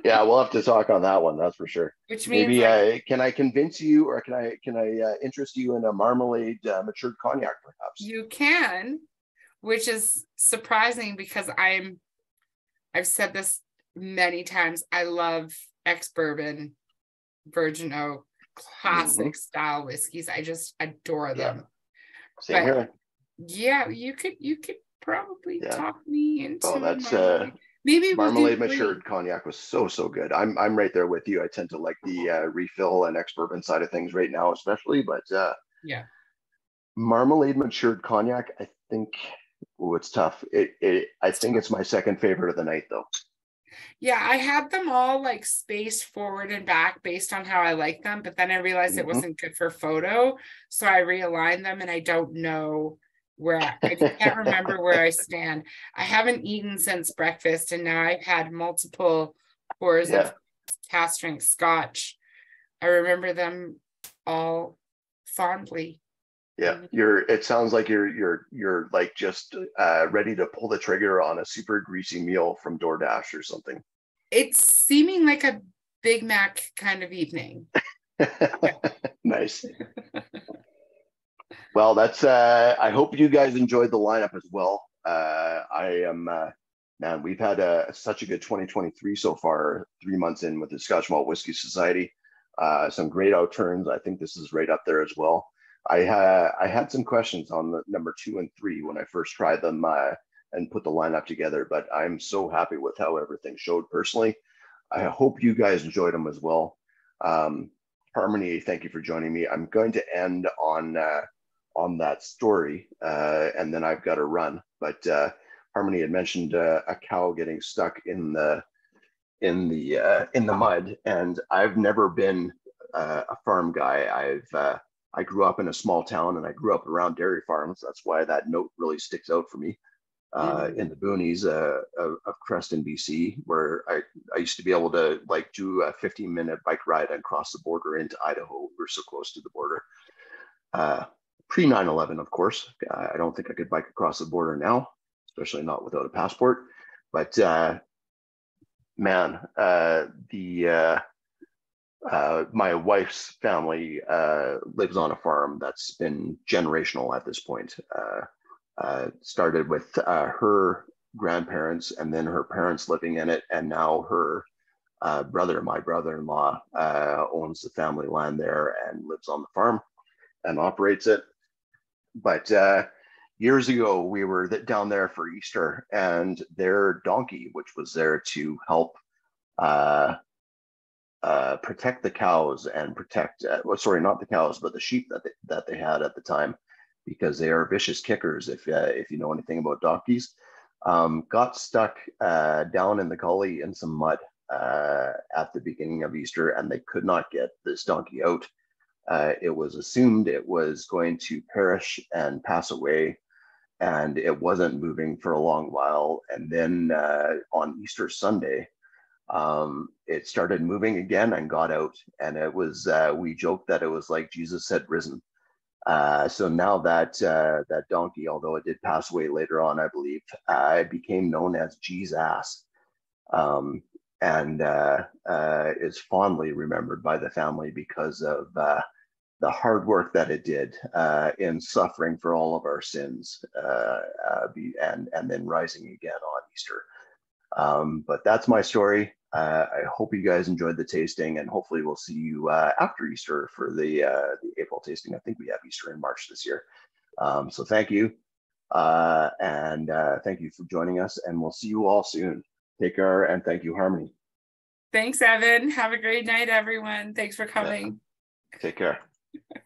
yeah, we'll have to talk on that one. That's for sure. Which means Maybe like, uh, can I convince you, or can I can I uh, interest you in a marmalade uh, matured cognac, perhaps? you can, which is surprising because I'm I've said this many times. I love ex bourbon, virgin oak, classic style whiskeys. I just adore Mm-hmm. Yeah. them. Same But- here. Yeah, you could you could probably Yeah. talk me into Oh, that's, marmalade. uh, maybe we'll Marmalade three. matured cognac was so so good. I'm I'm right there with you. I tend to like the uh, refill and ex bourbon side of things right now, especially. But uh, Yeah. marmalade matured cognac, I think. Oh, it's tough. It, it I think it's my second favorite of the night, though. Yeah, I had them all like spaced forward and back based on how I like them, but then I realized it Mhm. wasn't good for photo. So I realigned them and I don't know where I, I can't remember where I stand. I haven't eaten since breakfast and now I've had multiple pours Yeah. of cask strength scotch. I remember them all fondly. Yeah, you're. It sounds like you're you're you're like just uh, ready to pull the trigger on a super greasy meal from DoorDash or something. It's seeming like a Big Mac kind of evening. nice. well, that's. Uh, I hope you guys enjoyed the lineup as well. Uh, I am. Uh, man, we've had a, such a good 2023 so far. Three months in with the Scotch Malt Whisky Society. Uh, some great outturns. I think this is right up there as well. I had I had some questions on the number two and three when I first tried them uh, and put the lineup together, but I'm so happy with how everything showed personally. I hope you guys enjoyed them as well. Um, Harmony, thank you for joining me. I'm going to end on uh, on that story, uh, and then I've got to run. But uh, Harmony had mentioned uh, a cow getting stuck in the in the uh, in the mud, and I've never been a farm guy. I've I grew up in a small town, and I grew up around dairy farms. That's why that note really sticks out for me. Uh, Mhm. in the boonies uh, of, of Creston, BC, where I, I used to be able to like do a 15 minute bike ride and cross the border into Idaho. We're so close to the border. Uh, Pre 9 11, of course. Uh, I don't think I could bike across the border now, especially not without a passport. But uh, man, uh, the uh, my wife's family uh, lives on a farm that's been generational at this point. Uh, uh, started with uh, her grandparents and then her parents living in it, and now her uh, brother, my brother-in-law, owns the family land there and lives on the farm and operates it. But years ago we were down there for Easter, and their donkey, which was there to help uh, uh, protect the cows and protect, uh, well, sorry, not the cows, but the sheep that they, that they had at the time, because they are vicious kickers. If uh, if you know anything about donkeys, um, got stuck uh, down in the gully in some mud uh, at the beginning of Easter, and they could not get this donkey out. Uh, it was assumed it was going to perish and pass away, and it wasn't moving for a long while. And then on Easter Sunday, um, it started moving again and got out. And it was, uh, we joked that it was like Jesus had risen. Uh, so now that uh, that donkey, although it did pass away later on, I believe, uh, it became known as Jesus, um, and uh, uh, is fondly remembered by the family because of uh, the hard work that it did in suffering for all of our sins, and and then rising again on Easter. Um, but that's my story. Uh, I hope you guys enjoyed the tasting, and hopefully we'll see you uh, after Easter for the, uh, the April tasting. I think we have Easter in March this year. Um, so thank you, uh, and uh, thank you for joining us, and we'll see you all soon. Take care, and thank you, Harmony. Thanks, Evan. Have a great night, everyone. Thanks for coming. Yeah. Take care.